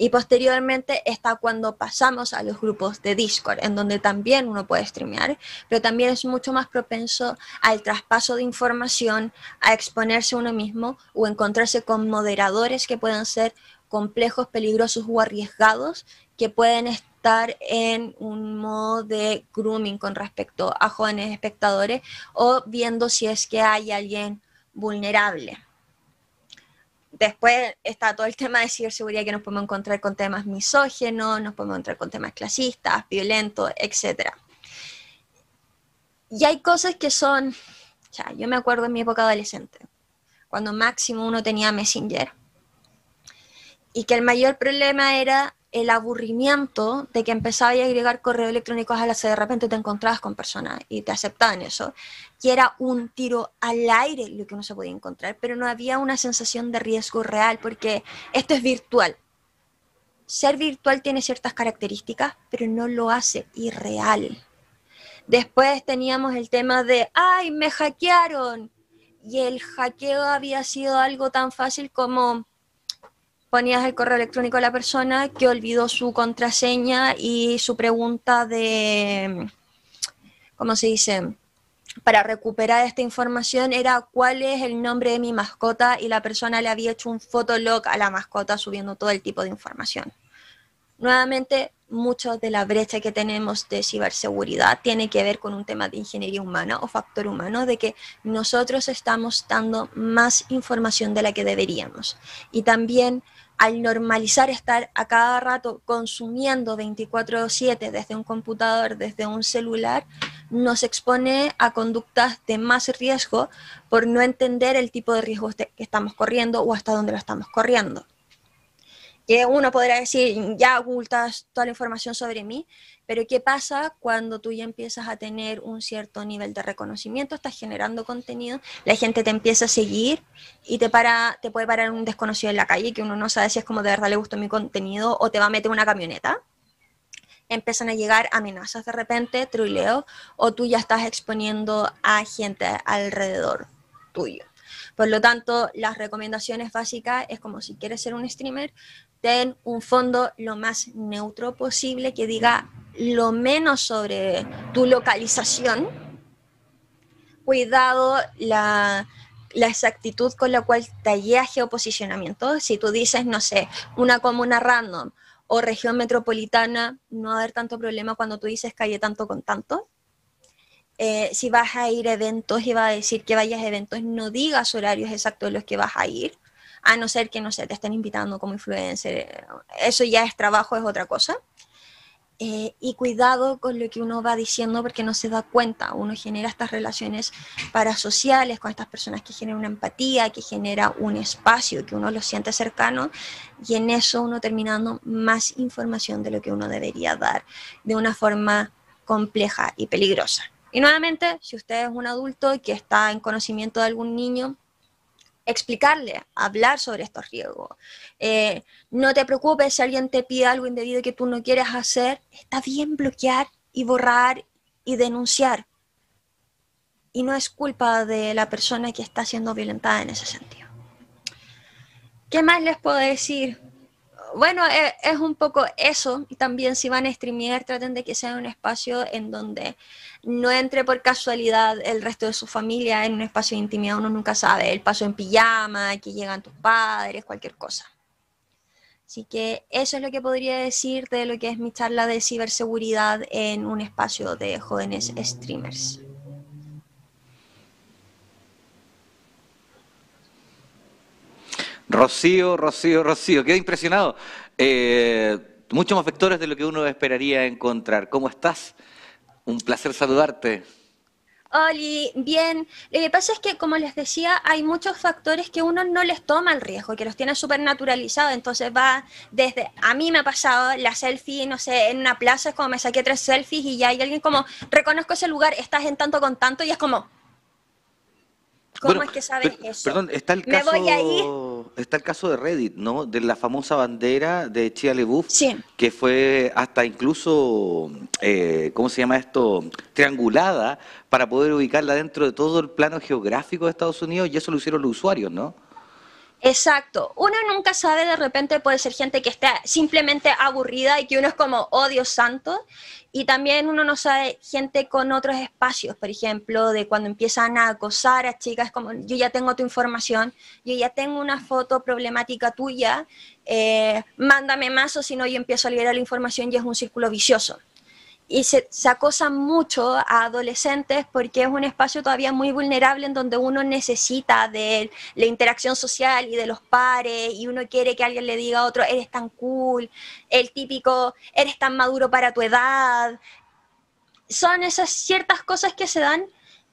Y posteriormente está cuando pasamos a los grupos de Discord, en donde también uno puede streamear, pero también es mucho más propenso al traspaso de información, a exponerse uno mismo o encontrarse con moderadores que puedan ser complejos, peligrosos o arriesgados, que pueden estar en un modo de grooming con respecto a jóvenes espectadores o viendo si es que hay alguien vulnerable. Después está todo el tema de ciberseguridad que nos podemos encontrar con temas misógenos, nos podemos encontrar con temas clasistas, violentos, etc. Y hay cosas que son, ya, yo me acuerdo en mi época adolescente, cuando máximo uno tenía Messenger, y que el mayor problema era el aburrimiento de que empezaba a agregar correos electrónicos a la de repente te encontrabas con personas y te aceptaban eso, que era un tiro al aire lo que uno se podía encontrar, pero no había una sensación de riesgo real porque esto es virtual. Ser virtual tiene ciertas características, pero no lo hace irreal. Después teníamos el tema de, ay, me hackearon. Y el hackeo había sido algo tan fácil como ponías el correo electrónico de la persona que olvidó su contraseña y su pregunta de, ¿cómo se dice? Para recuperar esta información era cuál es el nombre de mi mascota y la persona le había hecho un fotolog a la mascota subiendo todo el tipo de información. Nuevamente, mucho de la brecha que tenemos de ciberseguridad tiene que ver con un tema de ingeniería humana o factor humano, de que nosotros estamos dando más información de la que deberíamos. Y también al normalizar estar a cada rato consumiendo 24/7 desde un computador, desde un celular, nos expone a conductas de más riesgo por no entender el tipo de riesgo que estamos corriendo o hasta dónde lo estamos corriendo. Que uno podrá decir, ya ocultas toda la información sobre mí, pero ¿qué pasa cuando tú ya empiezas a tener un cierto nivel de reconocimiento, estás generando contenido, la gente te empieza a seguir y te, para, te puede parar un desconocido en la calle que uno no sabe si es como de verdad le gustó mi contenido o te va a meter una camioneta? empiezan a llegar amenazas de repente, truleo, o tú ya estás exponiendo a gente alrededor tuyo. Por lo tanto, las recomendaciones básicas es como si quieres ser un streamer, ten un fondo lo más neutro posible que diga lo menos sobre tu localización. Cuidado la, exactitud con la cual talleas geoposicionamiento. Si tú dices, no sé, una comuna random o región metropolitana, no va a haber tanto problema cuando tú dices calle tanto con tanto. Eh, si vas a ir a eventos y va a decir que vayas a eventos, no digas horarios exactos de los que vas a ir a no ser que, no sé, te estén invitando como influencer, eso ya es trabajo, es otra cosa. Eh, y cuidado con lo que uno va diciendo porque no se da cuenta, uno genera estas relaciones parasociales con estas personas que generan una empatía, que genera un espacio, que uno lo siente cercano y en eso uno terminando más información de lo que uno debería dar de una forma compleja y peligrosa. Y nuevamente, si usted es un adulto que está en conocimiento de algún niño, explicarle, hablar sobre estos riesgos. Eh, no te preocupes si alguien te pide algo indebido que tú no quieres hacer, está bien bloquear y borrar y denunciar. y no es culpa de la persona que está siendo violentada en ese sentido. ¿Qué más les puedo decir? Bueno, es, es un poco eso. También si van a streamear, traten de que sea un espacio en donde no entre por casualidad el resto de su familia en un espacio de intimidad. Uno nunca sabe. El paso en pijama, que llegan tus padres, cualquier cosa. Así que eso es lo que podría decir de lo que es mi charla de ciberseguridad en un espacio de jóvenes streamers. Rocío, Rocío, Rocío, quedé impresionado. Eh, muchos más vectores de lo que uno esperaría encontrar. ¿Cómo estás? Un placer saludarte. Oli, bien. Lo que pasa es que, como les decía, hay muchos factores que uno no les toma el riesgo, que los tiene súper naturalizados. Entonces va desde, a mí me ha pasado la selfie, no sé, en una plaza, es como me saqué tres selfies y ya hay alguien como, reconozco ese lugar, estás en tanto con tanto y es como, ¿Cómo es que sabes eso? Perdón, está el caso, está el caso de Reddit, ¿no? De la famosa bandera de Chia LeBouf, sí. que fue hasta incluso, eh, ¿cómo se llama esto? Triangulada para poder ubicarla dentro de todo el plano geográfico de Estados Unidos y eso lo hicieron los usuarios, ¿no? Exacto. Uno nunca sabe, de repente puede ser gente que esté simplemente aburrida y que uno es como, oh santo. Y también uno no sabe gente con otros espacios, por ejemplo, de cuando empiezan a acosar a chicas, como yo ya tengo tu información, yo ya tengo una foto problemática tuya, eh, mándame más o si no yo empiezo a liberar la información y es un círculo vicioso y se, acosa mucho a adolescentes porque es un espacio todavía muy vulnerable en donde uno necesita de la interacción social y de los pares y uno quiere que alguien le diga a otro, eres tan cool, el típico, eres tan maduro para tu edad. Son esas ciertas cosas que se dan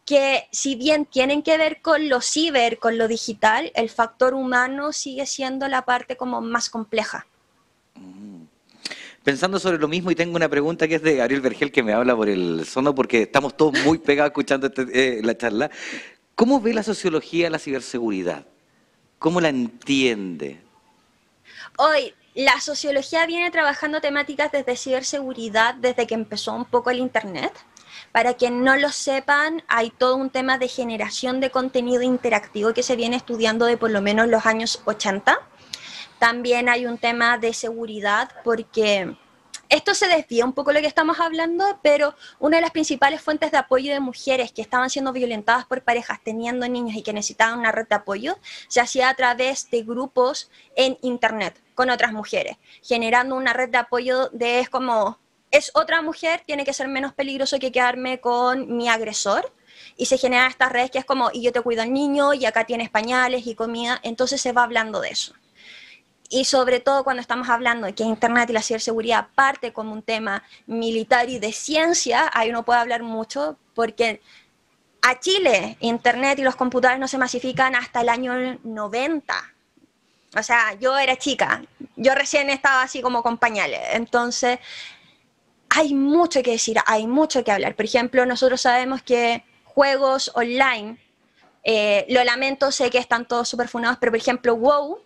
que si bien tienen que ver con lo ciber, con lo digital, el factor humano sigue siendo la parte como más compleja pensando sobre lo mismo y tengo una pregunta que es de Gabriel Vergel que me habla por el sono porque estamos todos muy pegados escuchando este, eh, la charla. ¿Cómo ve la sociología la ciberseguridad? ¿Cómo la entiende? Hoy, la sociología viene trabajando temáticas desde ciberseguridad desde que empezó un poco el Internet. Para quien no lo sepan, hay todo un tema de generación de contenido interactivo que se viene estudiando de por lo menos los años 80 también hay un tema de seguridad porque esto se desvía un poco lo que estamos hablando, pero una de las principales fuentes de apoyo de mujeres que estaban siendo violentadas por parejas teniendo niños y que necesitaban una red de apoyo se hacía a través de grupos en Internet con otras mujeres, generando una red de apoyo de es como, es otra mujer, tiene que ser menos peligroso que quedarme con mi agresor. Y se generan estas redes que es como, y yo te cuido al niño, y acá tienes pañales y comida, entonces se va hablando de eso y sobre todo cuando estamos hablando de que Internet y la ciberseguridad parte como un tema militar y de ciencia, ahí uno puede hablar mucho porque a Chile Internet y los computadores no se masifican hasta el año 90. O sea, yo era chica, yo recién estaba así como con pañales. Entonces, hay mucho que decir, hay mucho que hablar. Por ejemplo, nosotros sabemos que juegos online, eh, lo lamento, sé que están todos súper funados, pero por ejemplo, WoW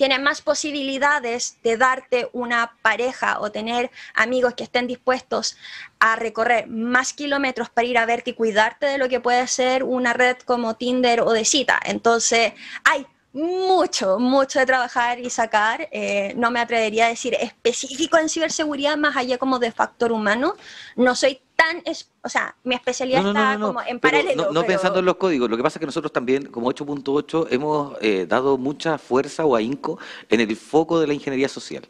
tiene más posibilidades de darte una pareja o tener amigos que estén dispuestos a recorrer más kilómetros para ir a verte y cuidarte de lo que puede ser una red como Tinder o de cita. Entonces, hay mucho, mucho de trabajar y sacar. Eh, no me atrevería a decir específico en ciberseguridad, más allá como de factor humano. No soy tan, o sea, mi especialidad está como en paralelo. No, pensando en los códigos, lo que pasa es que nosotros también, como 8.8, hemos eh, dado mucha fuerza o ahínco en el foco de la ingeniería social.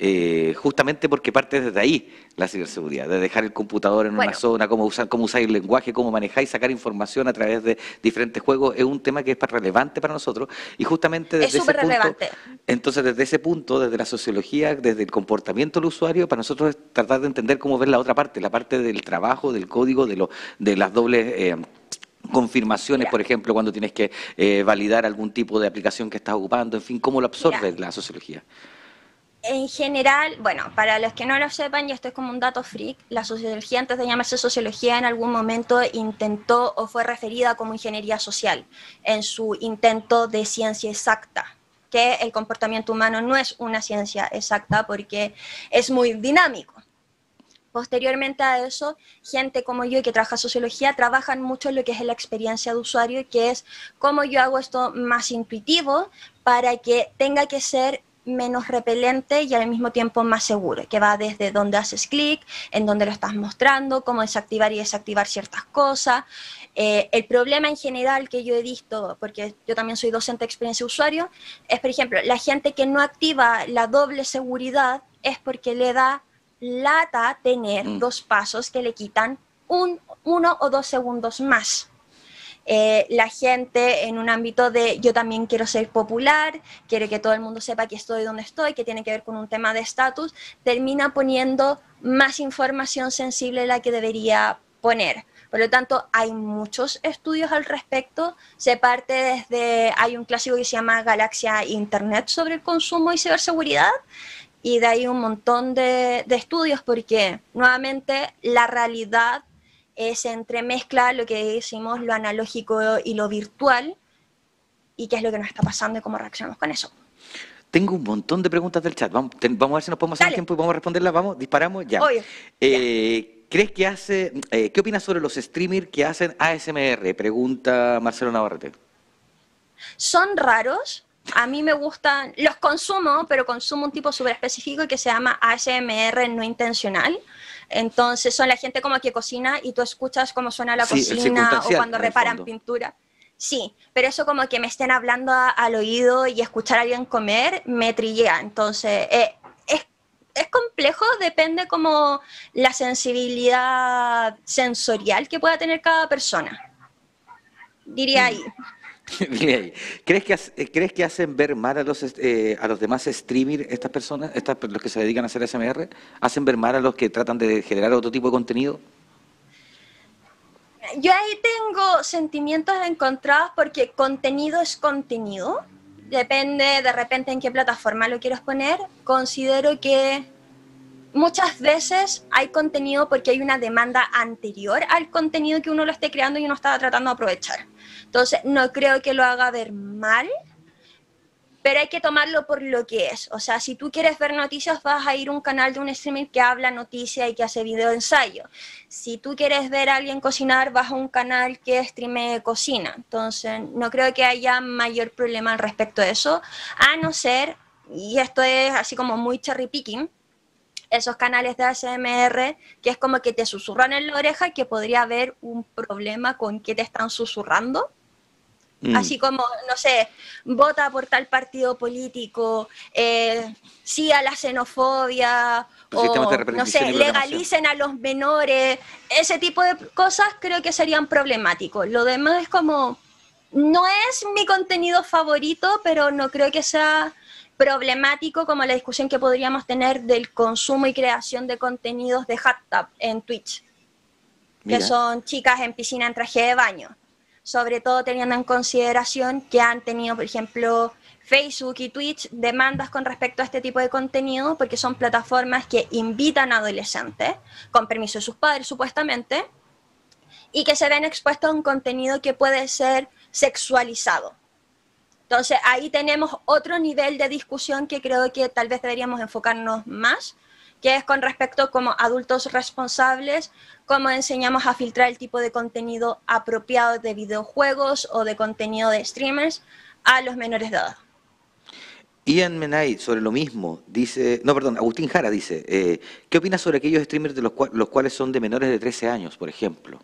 Eh, justamente porque parte desde ahí la ciberseguridad, de dejar el computador en una zona, cómo usar, cómo usar el lenguaje, cómo manejar y sacar información a través de diferentes juegos, es un tema que es relevante para nosotros. Y justamente desde ese punto, entonces desde ese punto, desde la sociología, desde el comportamiento del usuario, para nosotros es tratar de entender cómo ver la otra parte, la parte del trabajo, del código, de, lo, de las dobles... Eh, confirmaciones, por ejemplo, cuando tienes que eh, validar algún tipo de aplicación que estás ocupando, en fin, cómo lo absorbe la sociología en general, bueno, para los que no lo sepan, y esto es como un dato freak, la sociología, antes de llamarse sociología, en algún momento intentó o fue referida como ingeniería social, en su intento de ciencia exacta, que el comportamiento humano no es una ciencia exacta porque es muy dinámico. posteriormente a eso, gente como yo que trabaja sociología, trabajan mucho en lo que es la experiencia de usuario, que es cómo yo hago esto más intuitivo para que tenga que ser menos repelente y al mismo tiempo más seguro, que va desde donde haces clic, en donde lo estás mostrando, cómo desactivar y desactivar ciertas cosas. Eh, el problema en general que yo he visto, porque yo también soy docente de experiencia de usuario, es, por ejemplo, la gente que no activa la doble seguridad es porque le da lata tener mm. dos pasos que le quitan un, uno o dos segundos más. Eh, la gente en un ámbito de yo también quiero ser popular, quiero que todo el mundo sepa que estoy donde estoy, que tiene que ver con un tema de estatus, termina poniendo más información sensible de la que debería poner. Por lo tanto, hay muchos estudios al respecto. Se parte desde, hay un clásico que se llama Galaxia Internet sobre el consumo y ciberseguridad, y de ahí un montón de estudios porque nuevamente la realidad se entremezcla lo que decimos lo analógico y lo virtual y qué es lo que nos está pasando y cómo reaccionamos con eso. Tengo un montón de preguntas del chat. Vamos, vamos a ver si nos podemos hacer tiempo y vamos a responderlas. Vamos, disparamos ya. Eh, ¿Crees que hace, eh, qué opinas sobre los streamers que hacen ASMR? Pregunta Marcelo Navarrete. Son raros. A mí me gustan, los consumo, pero consumo un tipo súper específico que se llama ASMR no intencional entonces son la gente como que cocina y tú escuchas cómo suena la cocina o cuando reparan pintura. Sí, pero eso como que me estén hablando al oído y escuchar a alguien comer me trillea. Entonces, eh, es, es, complejo, depende como la sensibilidad sensorial que pueda tener cada persona. Diría ahí. ¿Crees que, ¿Crees que hacen ver mal a los, eh, a los demás streamers estas personas, estas, los que se dedican a hacer SMR? ¿Hacen ver mal a los que tratan de generar otro tipo de contenido? Yo ahí tengo sentimientos encontrados porque contenido es contenido. Depende de repente en qué plataforma lo quieres poner. Considero que muchas veces hay contenido porque hay una demanda anterior al contenido que uno lo esté creando y uno está tratando de aprovechar. Entonces, no creo que lo haga ver mal, pero hay que tomarlo por lo que es. O sea, si tú quieres ver noticias, vas a ir a un canal de un streamer que habla noticias y que hace video ensayo. Si tú quieres ver a alguien cocinar, vas a un canal que streame cocina. Entonces, no creo que haya mayor problema al respecto de eso, a no ser, y esto es así como muy cherry picking, esos canales de ASMR que es como que te susurran en la oreja que podría haber un problema con que te están susurrando Mm. Así como, no sé, vota por tal partido político, eh, sí a la xenofobia, o no sé, legalicen a los menores, ese tipo de cosas creo que serían problemáticos. Lo demás es como, no es mi contenido favorito, pero no creo que sea problemático como la discusión que podríamos tener del consumo y creación de contenidos de hot en Twitch, que son chicas en piscina en traje de baño sobre todo teniendo en consideración que han tenido, por ejemplo, Facebook y Twitch demandas con respecto a este tipo de contenido, porque son plataformas que invitan a adolescentes, con permiso de sus padres supuestamente, y que se ven expuestos a un contenido que puede ser sexualizado. Entonces ahí tenemos otro nivel de discusión que creo que tal vez deberíamos enfocarnos más, que es con respecto como adultos responsables, cómo enseñamos a filtrar el tipo de contenido apropiado de videojuegos o de contenido de streamers a los menores de edad. Ian Menay, sobre lo mismo, dice, no, perdón, Agustín Jara dice, eh, ¿qué opinas sobre aquellos streamers de los, los cuales son de menores de 13 años, por ejemplo?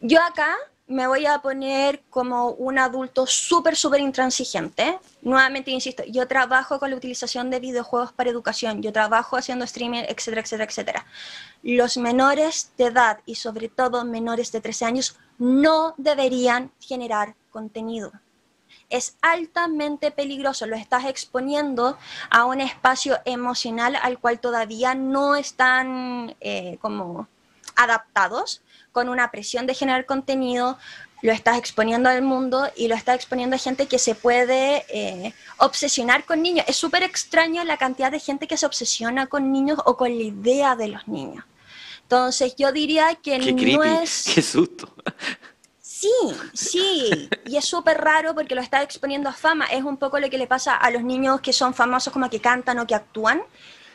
Yo acá me voy a poner como un adulto súper, súper intransigente. Nuevamente, insisto, yo trabajo con la utilización de videojuegos para educación, yo trabajo haciendo streaming, etcétera, etcétera, etcétera. Los menores de edad y sobre todo menores de 13 años no deberían generar contenido. Es altamente peligroso, lo estás exponiendo a un espacio emocional al cual todavía no están eh, como adaptados con una presión de generar contenido, lo estás exponiendo al mundo y lo estás exponiendo a gente que se puede eh, obsesionar con niños. Es súper extraño la cantidad de gente que se obsesiona con niños o con la idea de los niños. Entonces yo diría que no es... ¡Qué susto! Sí, sí, y es súper raro porque lo estás exponiendo a fama. Es un poco lo que le pasa a los niños que son famosos como que cantan o que actúan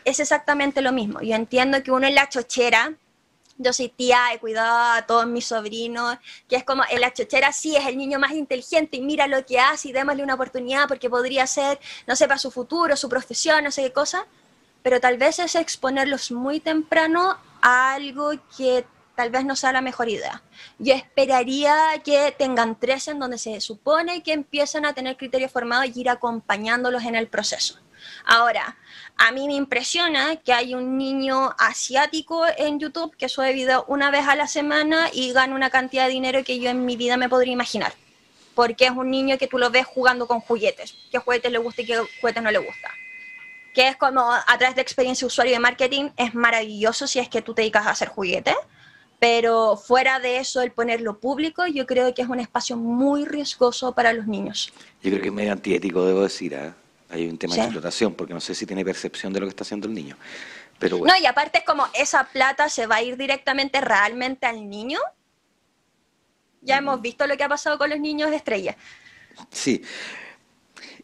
es exactamente lo mismo. Yo entiendo que uno en la chochera, yo soy tía, he cuidado a todos mis sobrinos, que es como en la chochera sí es el niño más inteligente y mira lo que hace y démosle una oportunidad porque podría ser, no sé, para su futuro, su profesión, no sé qué cosa, pero tal vez es exponerlos muy temprano a algo que tal vez no sea la mejor idea. Yo esperaría que tengan tres en donde se supone que empiezan a tener criterios formados y ir acompañándolos en el proceso. Ahora, a mí me impresiona que hay un niño asiático en YouTube que sube video una vez a la semana y gana una cantidad de dinero que yo en mi vida me podría imaginar. Porque es un niño que tú lo ves jugando con juguetes. ¿Qué juguetes le gusta y qué juguetes no le gusta? Que es como a través de experiencia usuario de marketing, es maravilloso si es que tú te dedicas a hacer juguetes pero fuera de eso, el ponerlo público, yo creo que es un espacio muy riesgoso para los niños. Yo creo que es medio antiético, debo decir. ¿eh? Hay un tema de explotación, porque no sé si tiene percepción de lo que está haciendo el niño. Pero No, y aparte es como esa plata se va a ir directamente realmente al niño. Ya mm. hemos visto lo que ha pasado con los niños de estrella. Sí.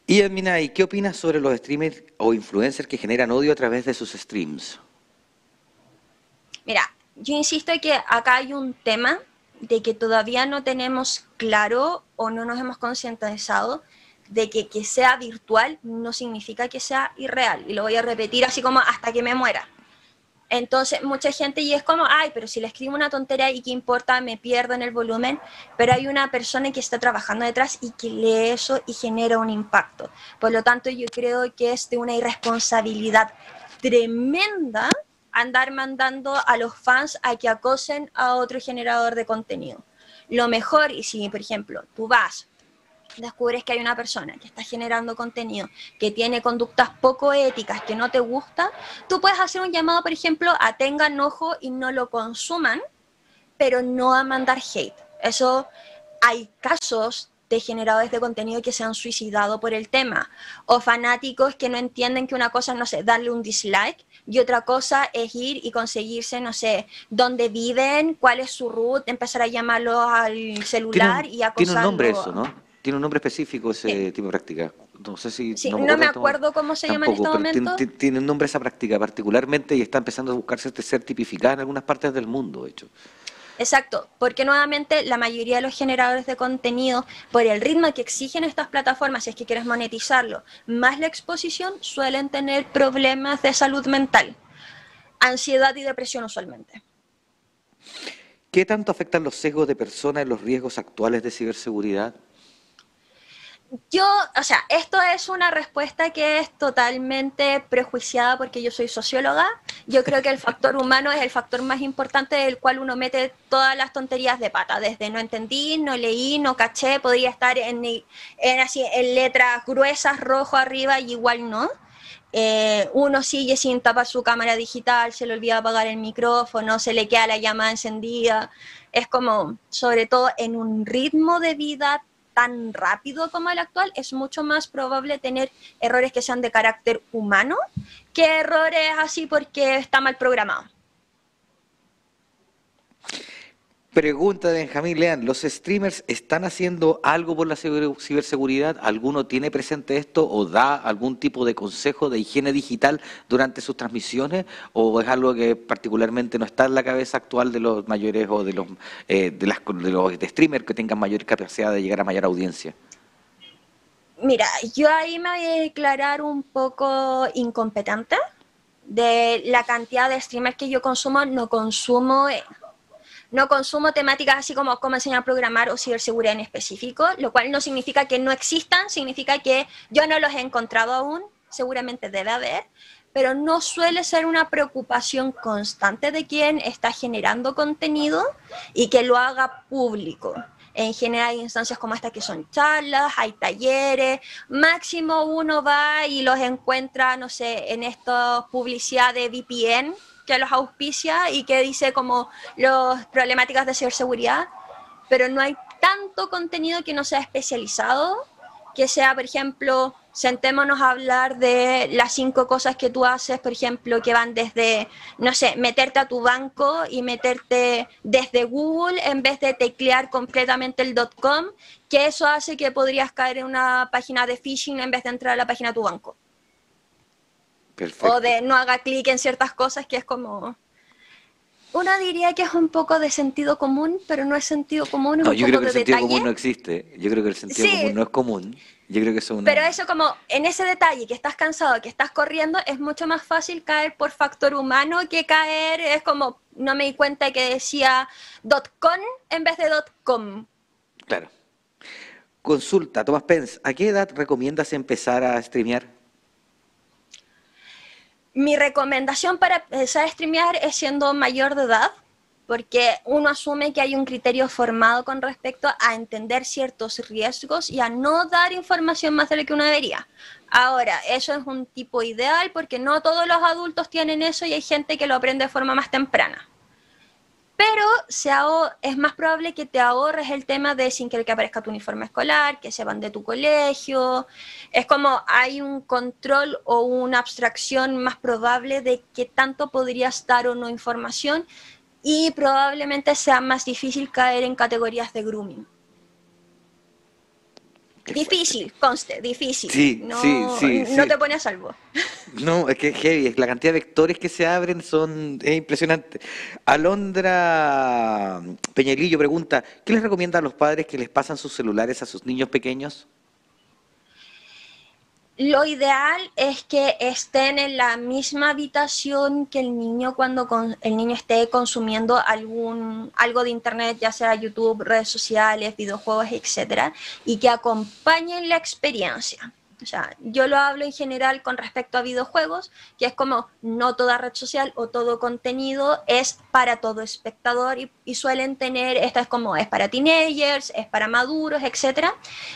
Y Minay, ¿qué opinas sobre los streamers o influencers que generan odio a través de sus streams? Mira, yo insisto que acá hay un tema de que todavía no tenemos claro o no nos hemos concientizado de que que sea virtual no significa que sea irreal. Y lo voy a repetir así como hasta que me muera. Entonces, mucha gente y es como, ay, pero si le escribo una tontería y qué importa, me pierdo en el volumen, pero hay una persona que está trabajando detrás y que lee eso y genera un impacto. Por lo tanto, yo creo que es de una irresponsabilidad tremenda andar mandando a los fans a que acosen a otro generador de contenido. Lo mejor, y si por ejemplo tú vas, descubres que hay una persona que está generando contenido, que tiene conductas poco éticas, que no te gusta, tú puedes hacer un llamado, por ejemplo, a tengan ojo y no lo consuman, pero no a mandar hate. Eso hay casos de generadores de contenido que se han suicidado por el tema, o fanáticos que no entienden que una cosa, no sé, darle un dislike y otra cosa es ir y conseguirse, no sé, dónde viven, cuál es su root, empezar a llamarlo al celular y acosarlo. Tiene un nombre eso, ¿no? Tiene un nombre específico ese tipo de práctica. No sé si... no, me, acuerdo cómo se llama en este momento. Tiene, un nombre esa práctica particularmente y está empezando a buscarse ser tipificada en algunas partes del mundo, de hecho. Exacto, porque nuevamente la mayoría de los generadores de contenido, por el ritmo que exigen estas plataformas, si es que quieres monetizarlo, más la exposición, suelen tener problemas de salud mental, ansiedad y depresión usualmente. ¿Qué tanto afectan los sesgos de personas en los riesgos actuales de ciberseguridad? Yo, o sea, esto es una respuesta que es totalmente prejuiciada porque yo soy socióloga. Yo creo que el factor humano es el factor más importante del cual uno mete todas las tonterías de pata, desde no entendí, no leí, no caché, podría estar en, en así en letras gruesas, rojo arriba y igual no. Eh, uno sigue sin tapar su cámara digital, se le olvida apagar el micrófono, se le queda la llamada encendida. Es como, sobre todo en un ritmo de vida tan rápido como el actual, es mucho más probable tener errores que sean de carácter humano que errores así porque está mal programado. Pregunta de Benjamín Leán, ¿los streamers están haciendo algo por la ciberseguridad? ¿Alguno tiene presente esto o da algún tipo de consejo de higiene digital durante sus transmisiones? ¿O es algo que particularmente no está en la cabeza actual de los mayores o de los, eh, de, las, de los streamers que tengan mayor capacidad de llegar a mayor audiencia? Mira, yo ahí me voy a declarar un poco incompetente de la cantidad de streamers que yo consumo, no consumo no consumo temáticas así como cómo enseñar a programar o ciberseguridad en específico, lo cual no significa que no existan, significa que yo no los he encontrado aún, seguramente debe haber, pero no suele ser una preocupación constante de quien está generando contenido y que lo haga público. En general hay instancias como esta que son charlas, hay talleres, máximo uno va y los encuentra, no sé, en esta publicidad de VPN, que los auspicia y que dice como las problemáticas de ciberseguridad, pero no hay tanto contenido que no sea especializado, que sea, por ejemplo, sentémonos a hablar de las cinco cosas que tú haces, por ejemplo, que van desde, no sé, meterte a tu banco y meterte desde Google en vez de teclear completamente el .com, que eso hace que podrías caer en una página de phishing en vez de entrar a la página de tu banco. O de no haga clic en ciertas cosas que es como... Uno diría que es un poco de sentido común, pero no es sentido común, es no, un yo poco creo que de el sentido detalle. común no existe. Yo creo que el sentido Sí. común no es común. Yo creo que eso es una... Pero eso como en ese detalle que estás cansado, que estás corriendo, es mucho más fácil caer por factor humano que caer, es como, no me di cuenta que decía .com en vez de .com. Claro. Consulta, Tomás Pence, ¿a qué edad recomiendas empezar a streamear? Mi recomendación para empezar a streamear es siendo mayor de edad, porque uno asume que hay un criterio formado con respecto a entender ciertos riesgos y a no dar información más de lo que uno debería. Ahora, eso es un tipo ideal porque no todos los adultos tienen eso y hay gente que lo aprende de forma más temprana. Se es más probable que te ahorres el tema de sin querer que aparezca tu uniforme escolar, que se van de tu colegio. Es como hay un control o una abstracción más probable de qué tanto podrías dar o no información y probablemente sea más difícil caer en categorías de grooming. Difícil, conste, difícil. Sí, no, sí, sí, No sí. te pone a salvo. No, es que es heavy, es que la cantidad de vectores que se abren son es impresionante. Alondra Peñalillo pregunta, ¿qué les recomienda a los padres que les pasan sus celulares a sus niños pequeños? Lo ideal es que estén en la misma habitación que el niño cuando con- el niño esté consumiendo algún algo de internet, ya sea YouTube, redes sociales, videojuegos, etcétera, y que acompañen la experiencia. Sea, yo lo hablo en general con respecto a videojuegos, que es como no toda red social o todo contenido es para todo espectador y, y suelen tener, esta es como es para teenagers, es para maduros, etcétera,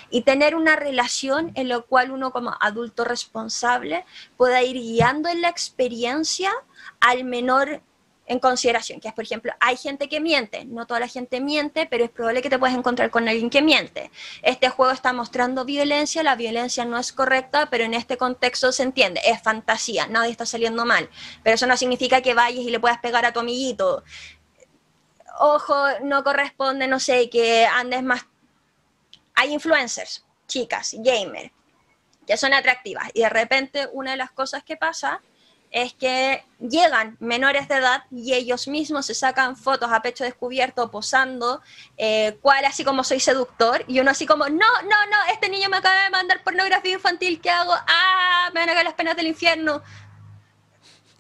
y tener una relación en la cual uno como adulto responsable pueda ir guiando en la experiencia al menor en consideración, que es, por ejemplo, hay gente que miente, no toda la gente miente, pero es probable que te puedas encontrar con alguien que miente. Este juego está mostrando violencia, la violencia no es correcta, pero en este contexto se entiende, es fantasía, nadie está saliendo mal, pero eso no significa que vayas y le puedas pegar a tu amiguito. Ojo, no corresponde, no sé, que andes más... Hay influencers, chicas, gamers, que son atractivas y de repente una de las cosas que pasa es que llegan menores de edad y ellos mismos se sacan fotos a pecho descubierto posando, eh, cual así como soy seductor, y uno así como, no, no, no, este niño me acaba de mandar pornografía infantil, ¿qué hago? Ah, me van a caer las penas del infierno.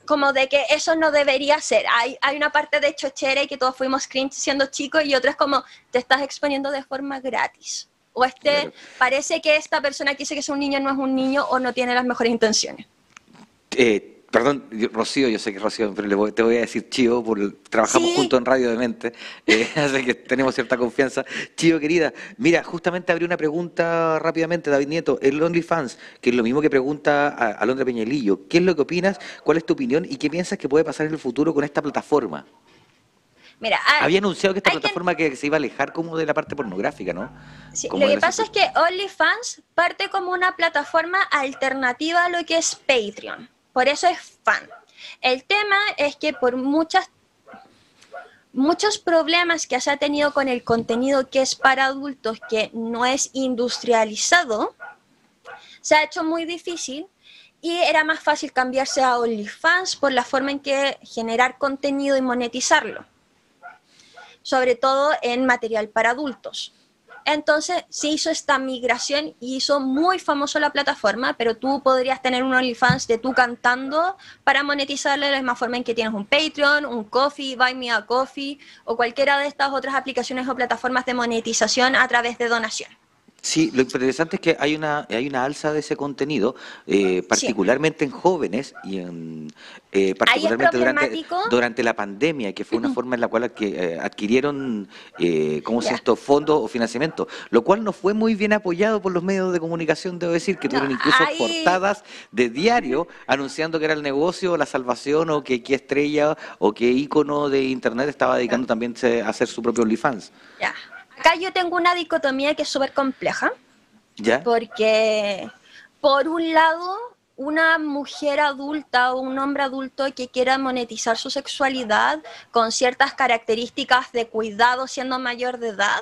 Como de que eso no debería ser. Hay, hay una parte de chochera y que todos fuimos cringe siendo chicos y otra es como, te estás exponiendo de forma gratis. O este, Claro. parece que esta persona que dice que es un niño no es un niño o no tiene las mejores intenciones. Eh, perdón, yo- Rocío, yo sé que Rocío, pero le voy- te voy a decir Chío, por, trabajamos Sí. juntos en Radio de Mente, eh, así que tenemos cierta confianza. Chío, querida, mira, justamente abrí una pregunta rápidamente, David Nieto, el OnlyFans, que es lo mismo que pregunta a Alondra Peñalillo. ¿Qué es lo que opinas? ¿Cuál es tu opinión? ¿Y qué piensas que puede pasar en el futuro con esta plataforma? Mira, Había anunciado que esta plataforma que se iba a alejar como de la parte pornográfica, ¿no? Sí, Como lo que pasa es que OnlyFans parte como una plataforma alternativa a lo que es Patreon. Por eso es fan. El tema es que por muchas muchos problemas que se ha tenido con el contenido que es para adultos que no es industrializado, se ha hecho muy difícil y era más fácil cambiarse a OnlyFans por la forma en que generar contenido y monetizarlo sobre todo en material para adultos. Entonces se hizo esta migración y hizo muy famoso la plataforma, pero tú podrías tener un OnlyFans de tú cantando para monetizarlo de la misma forma en que tienes un Patreon, un Coffee, Buy Me a Coffee o cualquiera de estas otras aplicaciones o plataformas de monetización a través de donación. Sí, lo interesante es que hay una hay una alza de ese contenido, eh, particularmente en jóvenes y en eh, particularmente durante, durante la pandemia, que fue una forma en la cual eh, adquirieron, eh, ¿cómo se Ya. esto? Fondos o financiamiento, lo cual no fue muy bien apoyado por los medios de comunicación, debo decir, que No, tuvieron incluso ahí- portadas de diario anunciando que era el negocio, la salvación o que qué estrella o qué ícono de internet estaba dedicando también se- a hacer su propio OnlyFans. Ya. Acá yo tengo una dicotomía que es súper compleja. ¿Ya? Porque, por un lado, una mujer adulta o un hombre adulto que quiera monetizar su sexualidad con ciertas características de cuidado siendo mayor de edad,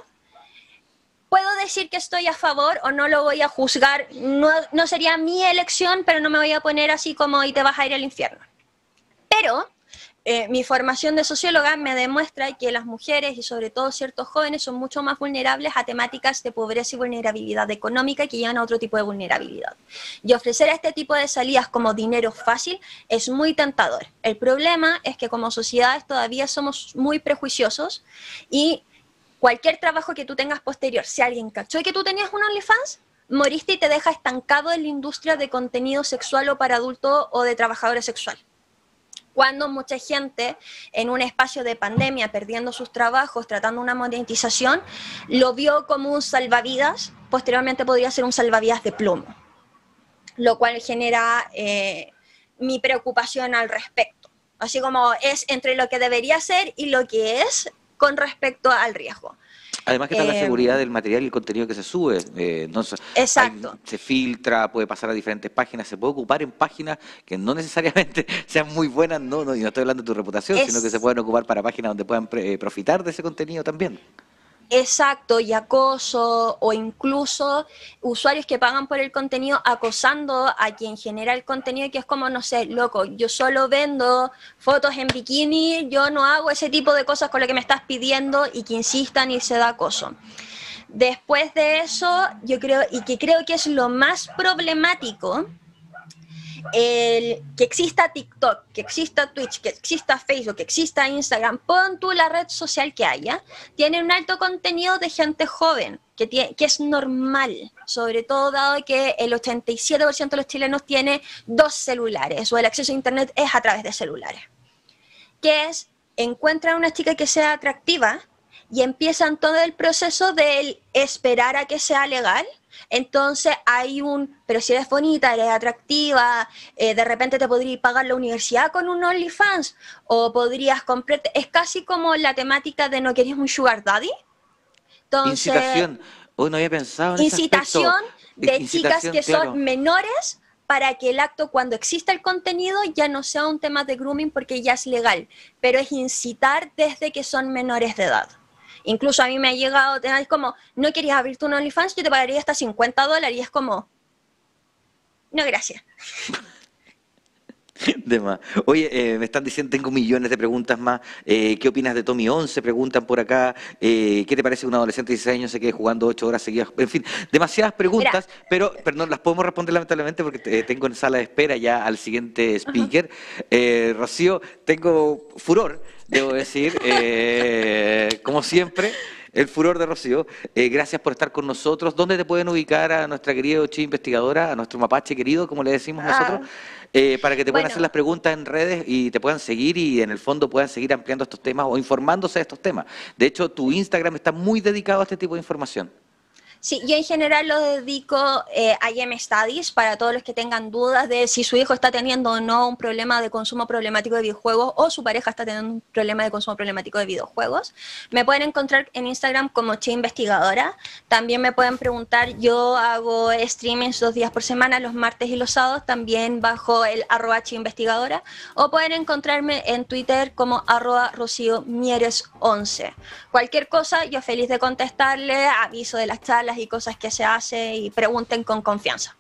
puedo decir que estoy a favor o no lo voy a juzgar. No, no sería mi elección, pero no me voy a poner así como y te vas a ir al infierno. Pero eh, mi formación de socióloga me demuestra que las mujeres y sobre todo ciertos jóvenes son mucho más vulnerables a temáticas de pobreza y vulnerabilidad económica que llevan a otro tipo de vulnerabilidad. Y ofrecer este tipo de salidas como dinero fácil es muy tentador. El problema es que como sociedades todavía somos muy prejuiciosos y cualquier trabajo que tú tengas posterior, si alguien cachó que tú tenías un OnlyFans, moriste y te deja estancado en la industria de contenido sexual o para adulto o de trabajadores sexual cuando mucha gente en un espacio de pandemia, perdiendo sus trabajos, tratando una monetización, lo vio como un salvavidas, posteriormente podría ser un salvavidas de plomo, lo cual genera eh, mi preocupación al respecto. Así como es entre lo que debería ser y lo que es con respecto al riesgo. Además que está la em, seguridad del material y el contenido que se sube. Eh, exacto. se filtra, puede pasar a diferentes páginas, se puede ocupar en páginas que no necesariamente sean muy buenas, no, no y no estoy hablando de tu reputación, sino que se pueden ocupar para páginas donde puedan eh, profitar de ese contenido también. Exacto, y acoso o incluso usuarios que pagan por el contenido acosando a quien genera el contenido, que es como, no sé, loco, yo solo vendo fotos en bikini, yo no hago ese tipo de cosas con lo que me estás pidiendo y que insistan y se da acoso. Después de eso, yo creo, y que creo que es lo más problemático, el, que exista TikTok, que exista Twitch, que exista Facebook, que exista Instagram, pon tú la red social que haya, tiene un alto contenido de gente joven, que, que es normal, sobre todo dado que el 87% de los chilenos tiene dos celulares o el acceso a Internet es a través de celulares. Que es, encuentra una chica que sea atractiva y empiezan todo el proceso de esperar a que sea legal entonces hay un, pero si eres bonita, eres atractiva, eh, de repente te podrías pagar la universidad con un OnlyFans o podrías comprarte, es casi como la temática de no querías un sugar daddy. Entonces, incitación, hoy no había pensado en Incitación de chicas que son menores para que el acto cuando exista el contenido ya no sea un tema de grooming porque ya es legal, pero es incitar desde que son menores de edad. Incluso a mí me ha llegado, es como, no querías abrirte un OnlyFans, yo te pagaría hasta 50 dólares y es como, no, gracias. De más. Oye, eh, me están diciendo, tengo millones de preguntas más. Eh, ¿Qué opinas de Tommy 11? Preguntan por acá. Eh, ¿Qué te parece que un adolescente de 16 años se quede jugando 8 horas seguidas? En fin, demasiadas preguntas, pero, no las podemos responder lamentablemente porque tengo en sala de espera ya al siguiente speaker. Rocío, tengo furor debo decir, eh, como siempre, el furor de Rocío. Eh, gracias por estar con nosotros. ¿Dónde te pueden ubicar a nuestra querida chi investigadora, a nuestro mapache querido, como le decimos ah. nosotros, eh, para que te puedan hacer las preguntas en redes y te puedan seguir y en el fondo puedan seguir ampliando estos temas o informándose de estos temas? De hecho, tu Instagram está muy dedicado a este tipo de información. Sí, yo en general lo dedico eh, a IM Studies para todos los que tengan dudas de si su hijo está teniendo o no un problema de consumo problemático de videojuegos o su pareja está teniendo un problema de consumo problemático de videojuegos. Me pueden encontrar en Instagram como Che Investigadora. También me pueden preguntar, yo hago streamings dos días por semana, los martes y los sábados, también bajo el arroba Che Investigadora. O pueden encontrarme en Twitter como arroba Rocío Mieres 11. Cualquier cosa, yo feliz de contestarle, aviso de las charlas y cosas que se hace y pregunten con confianza.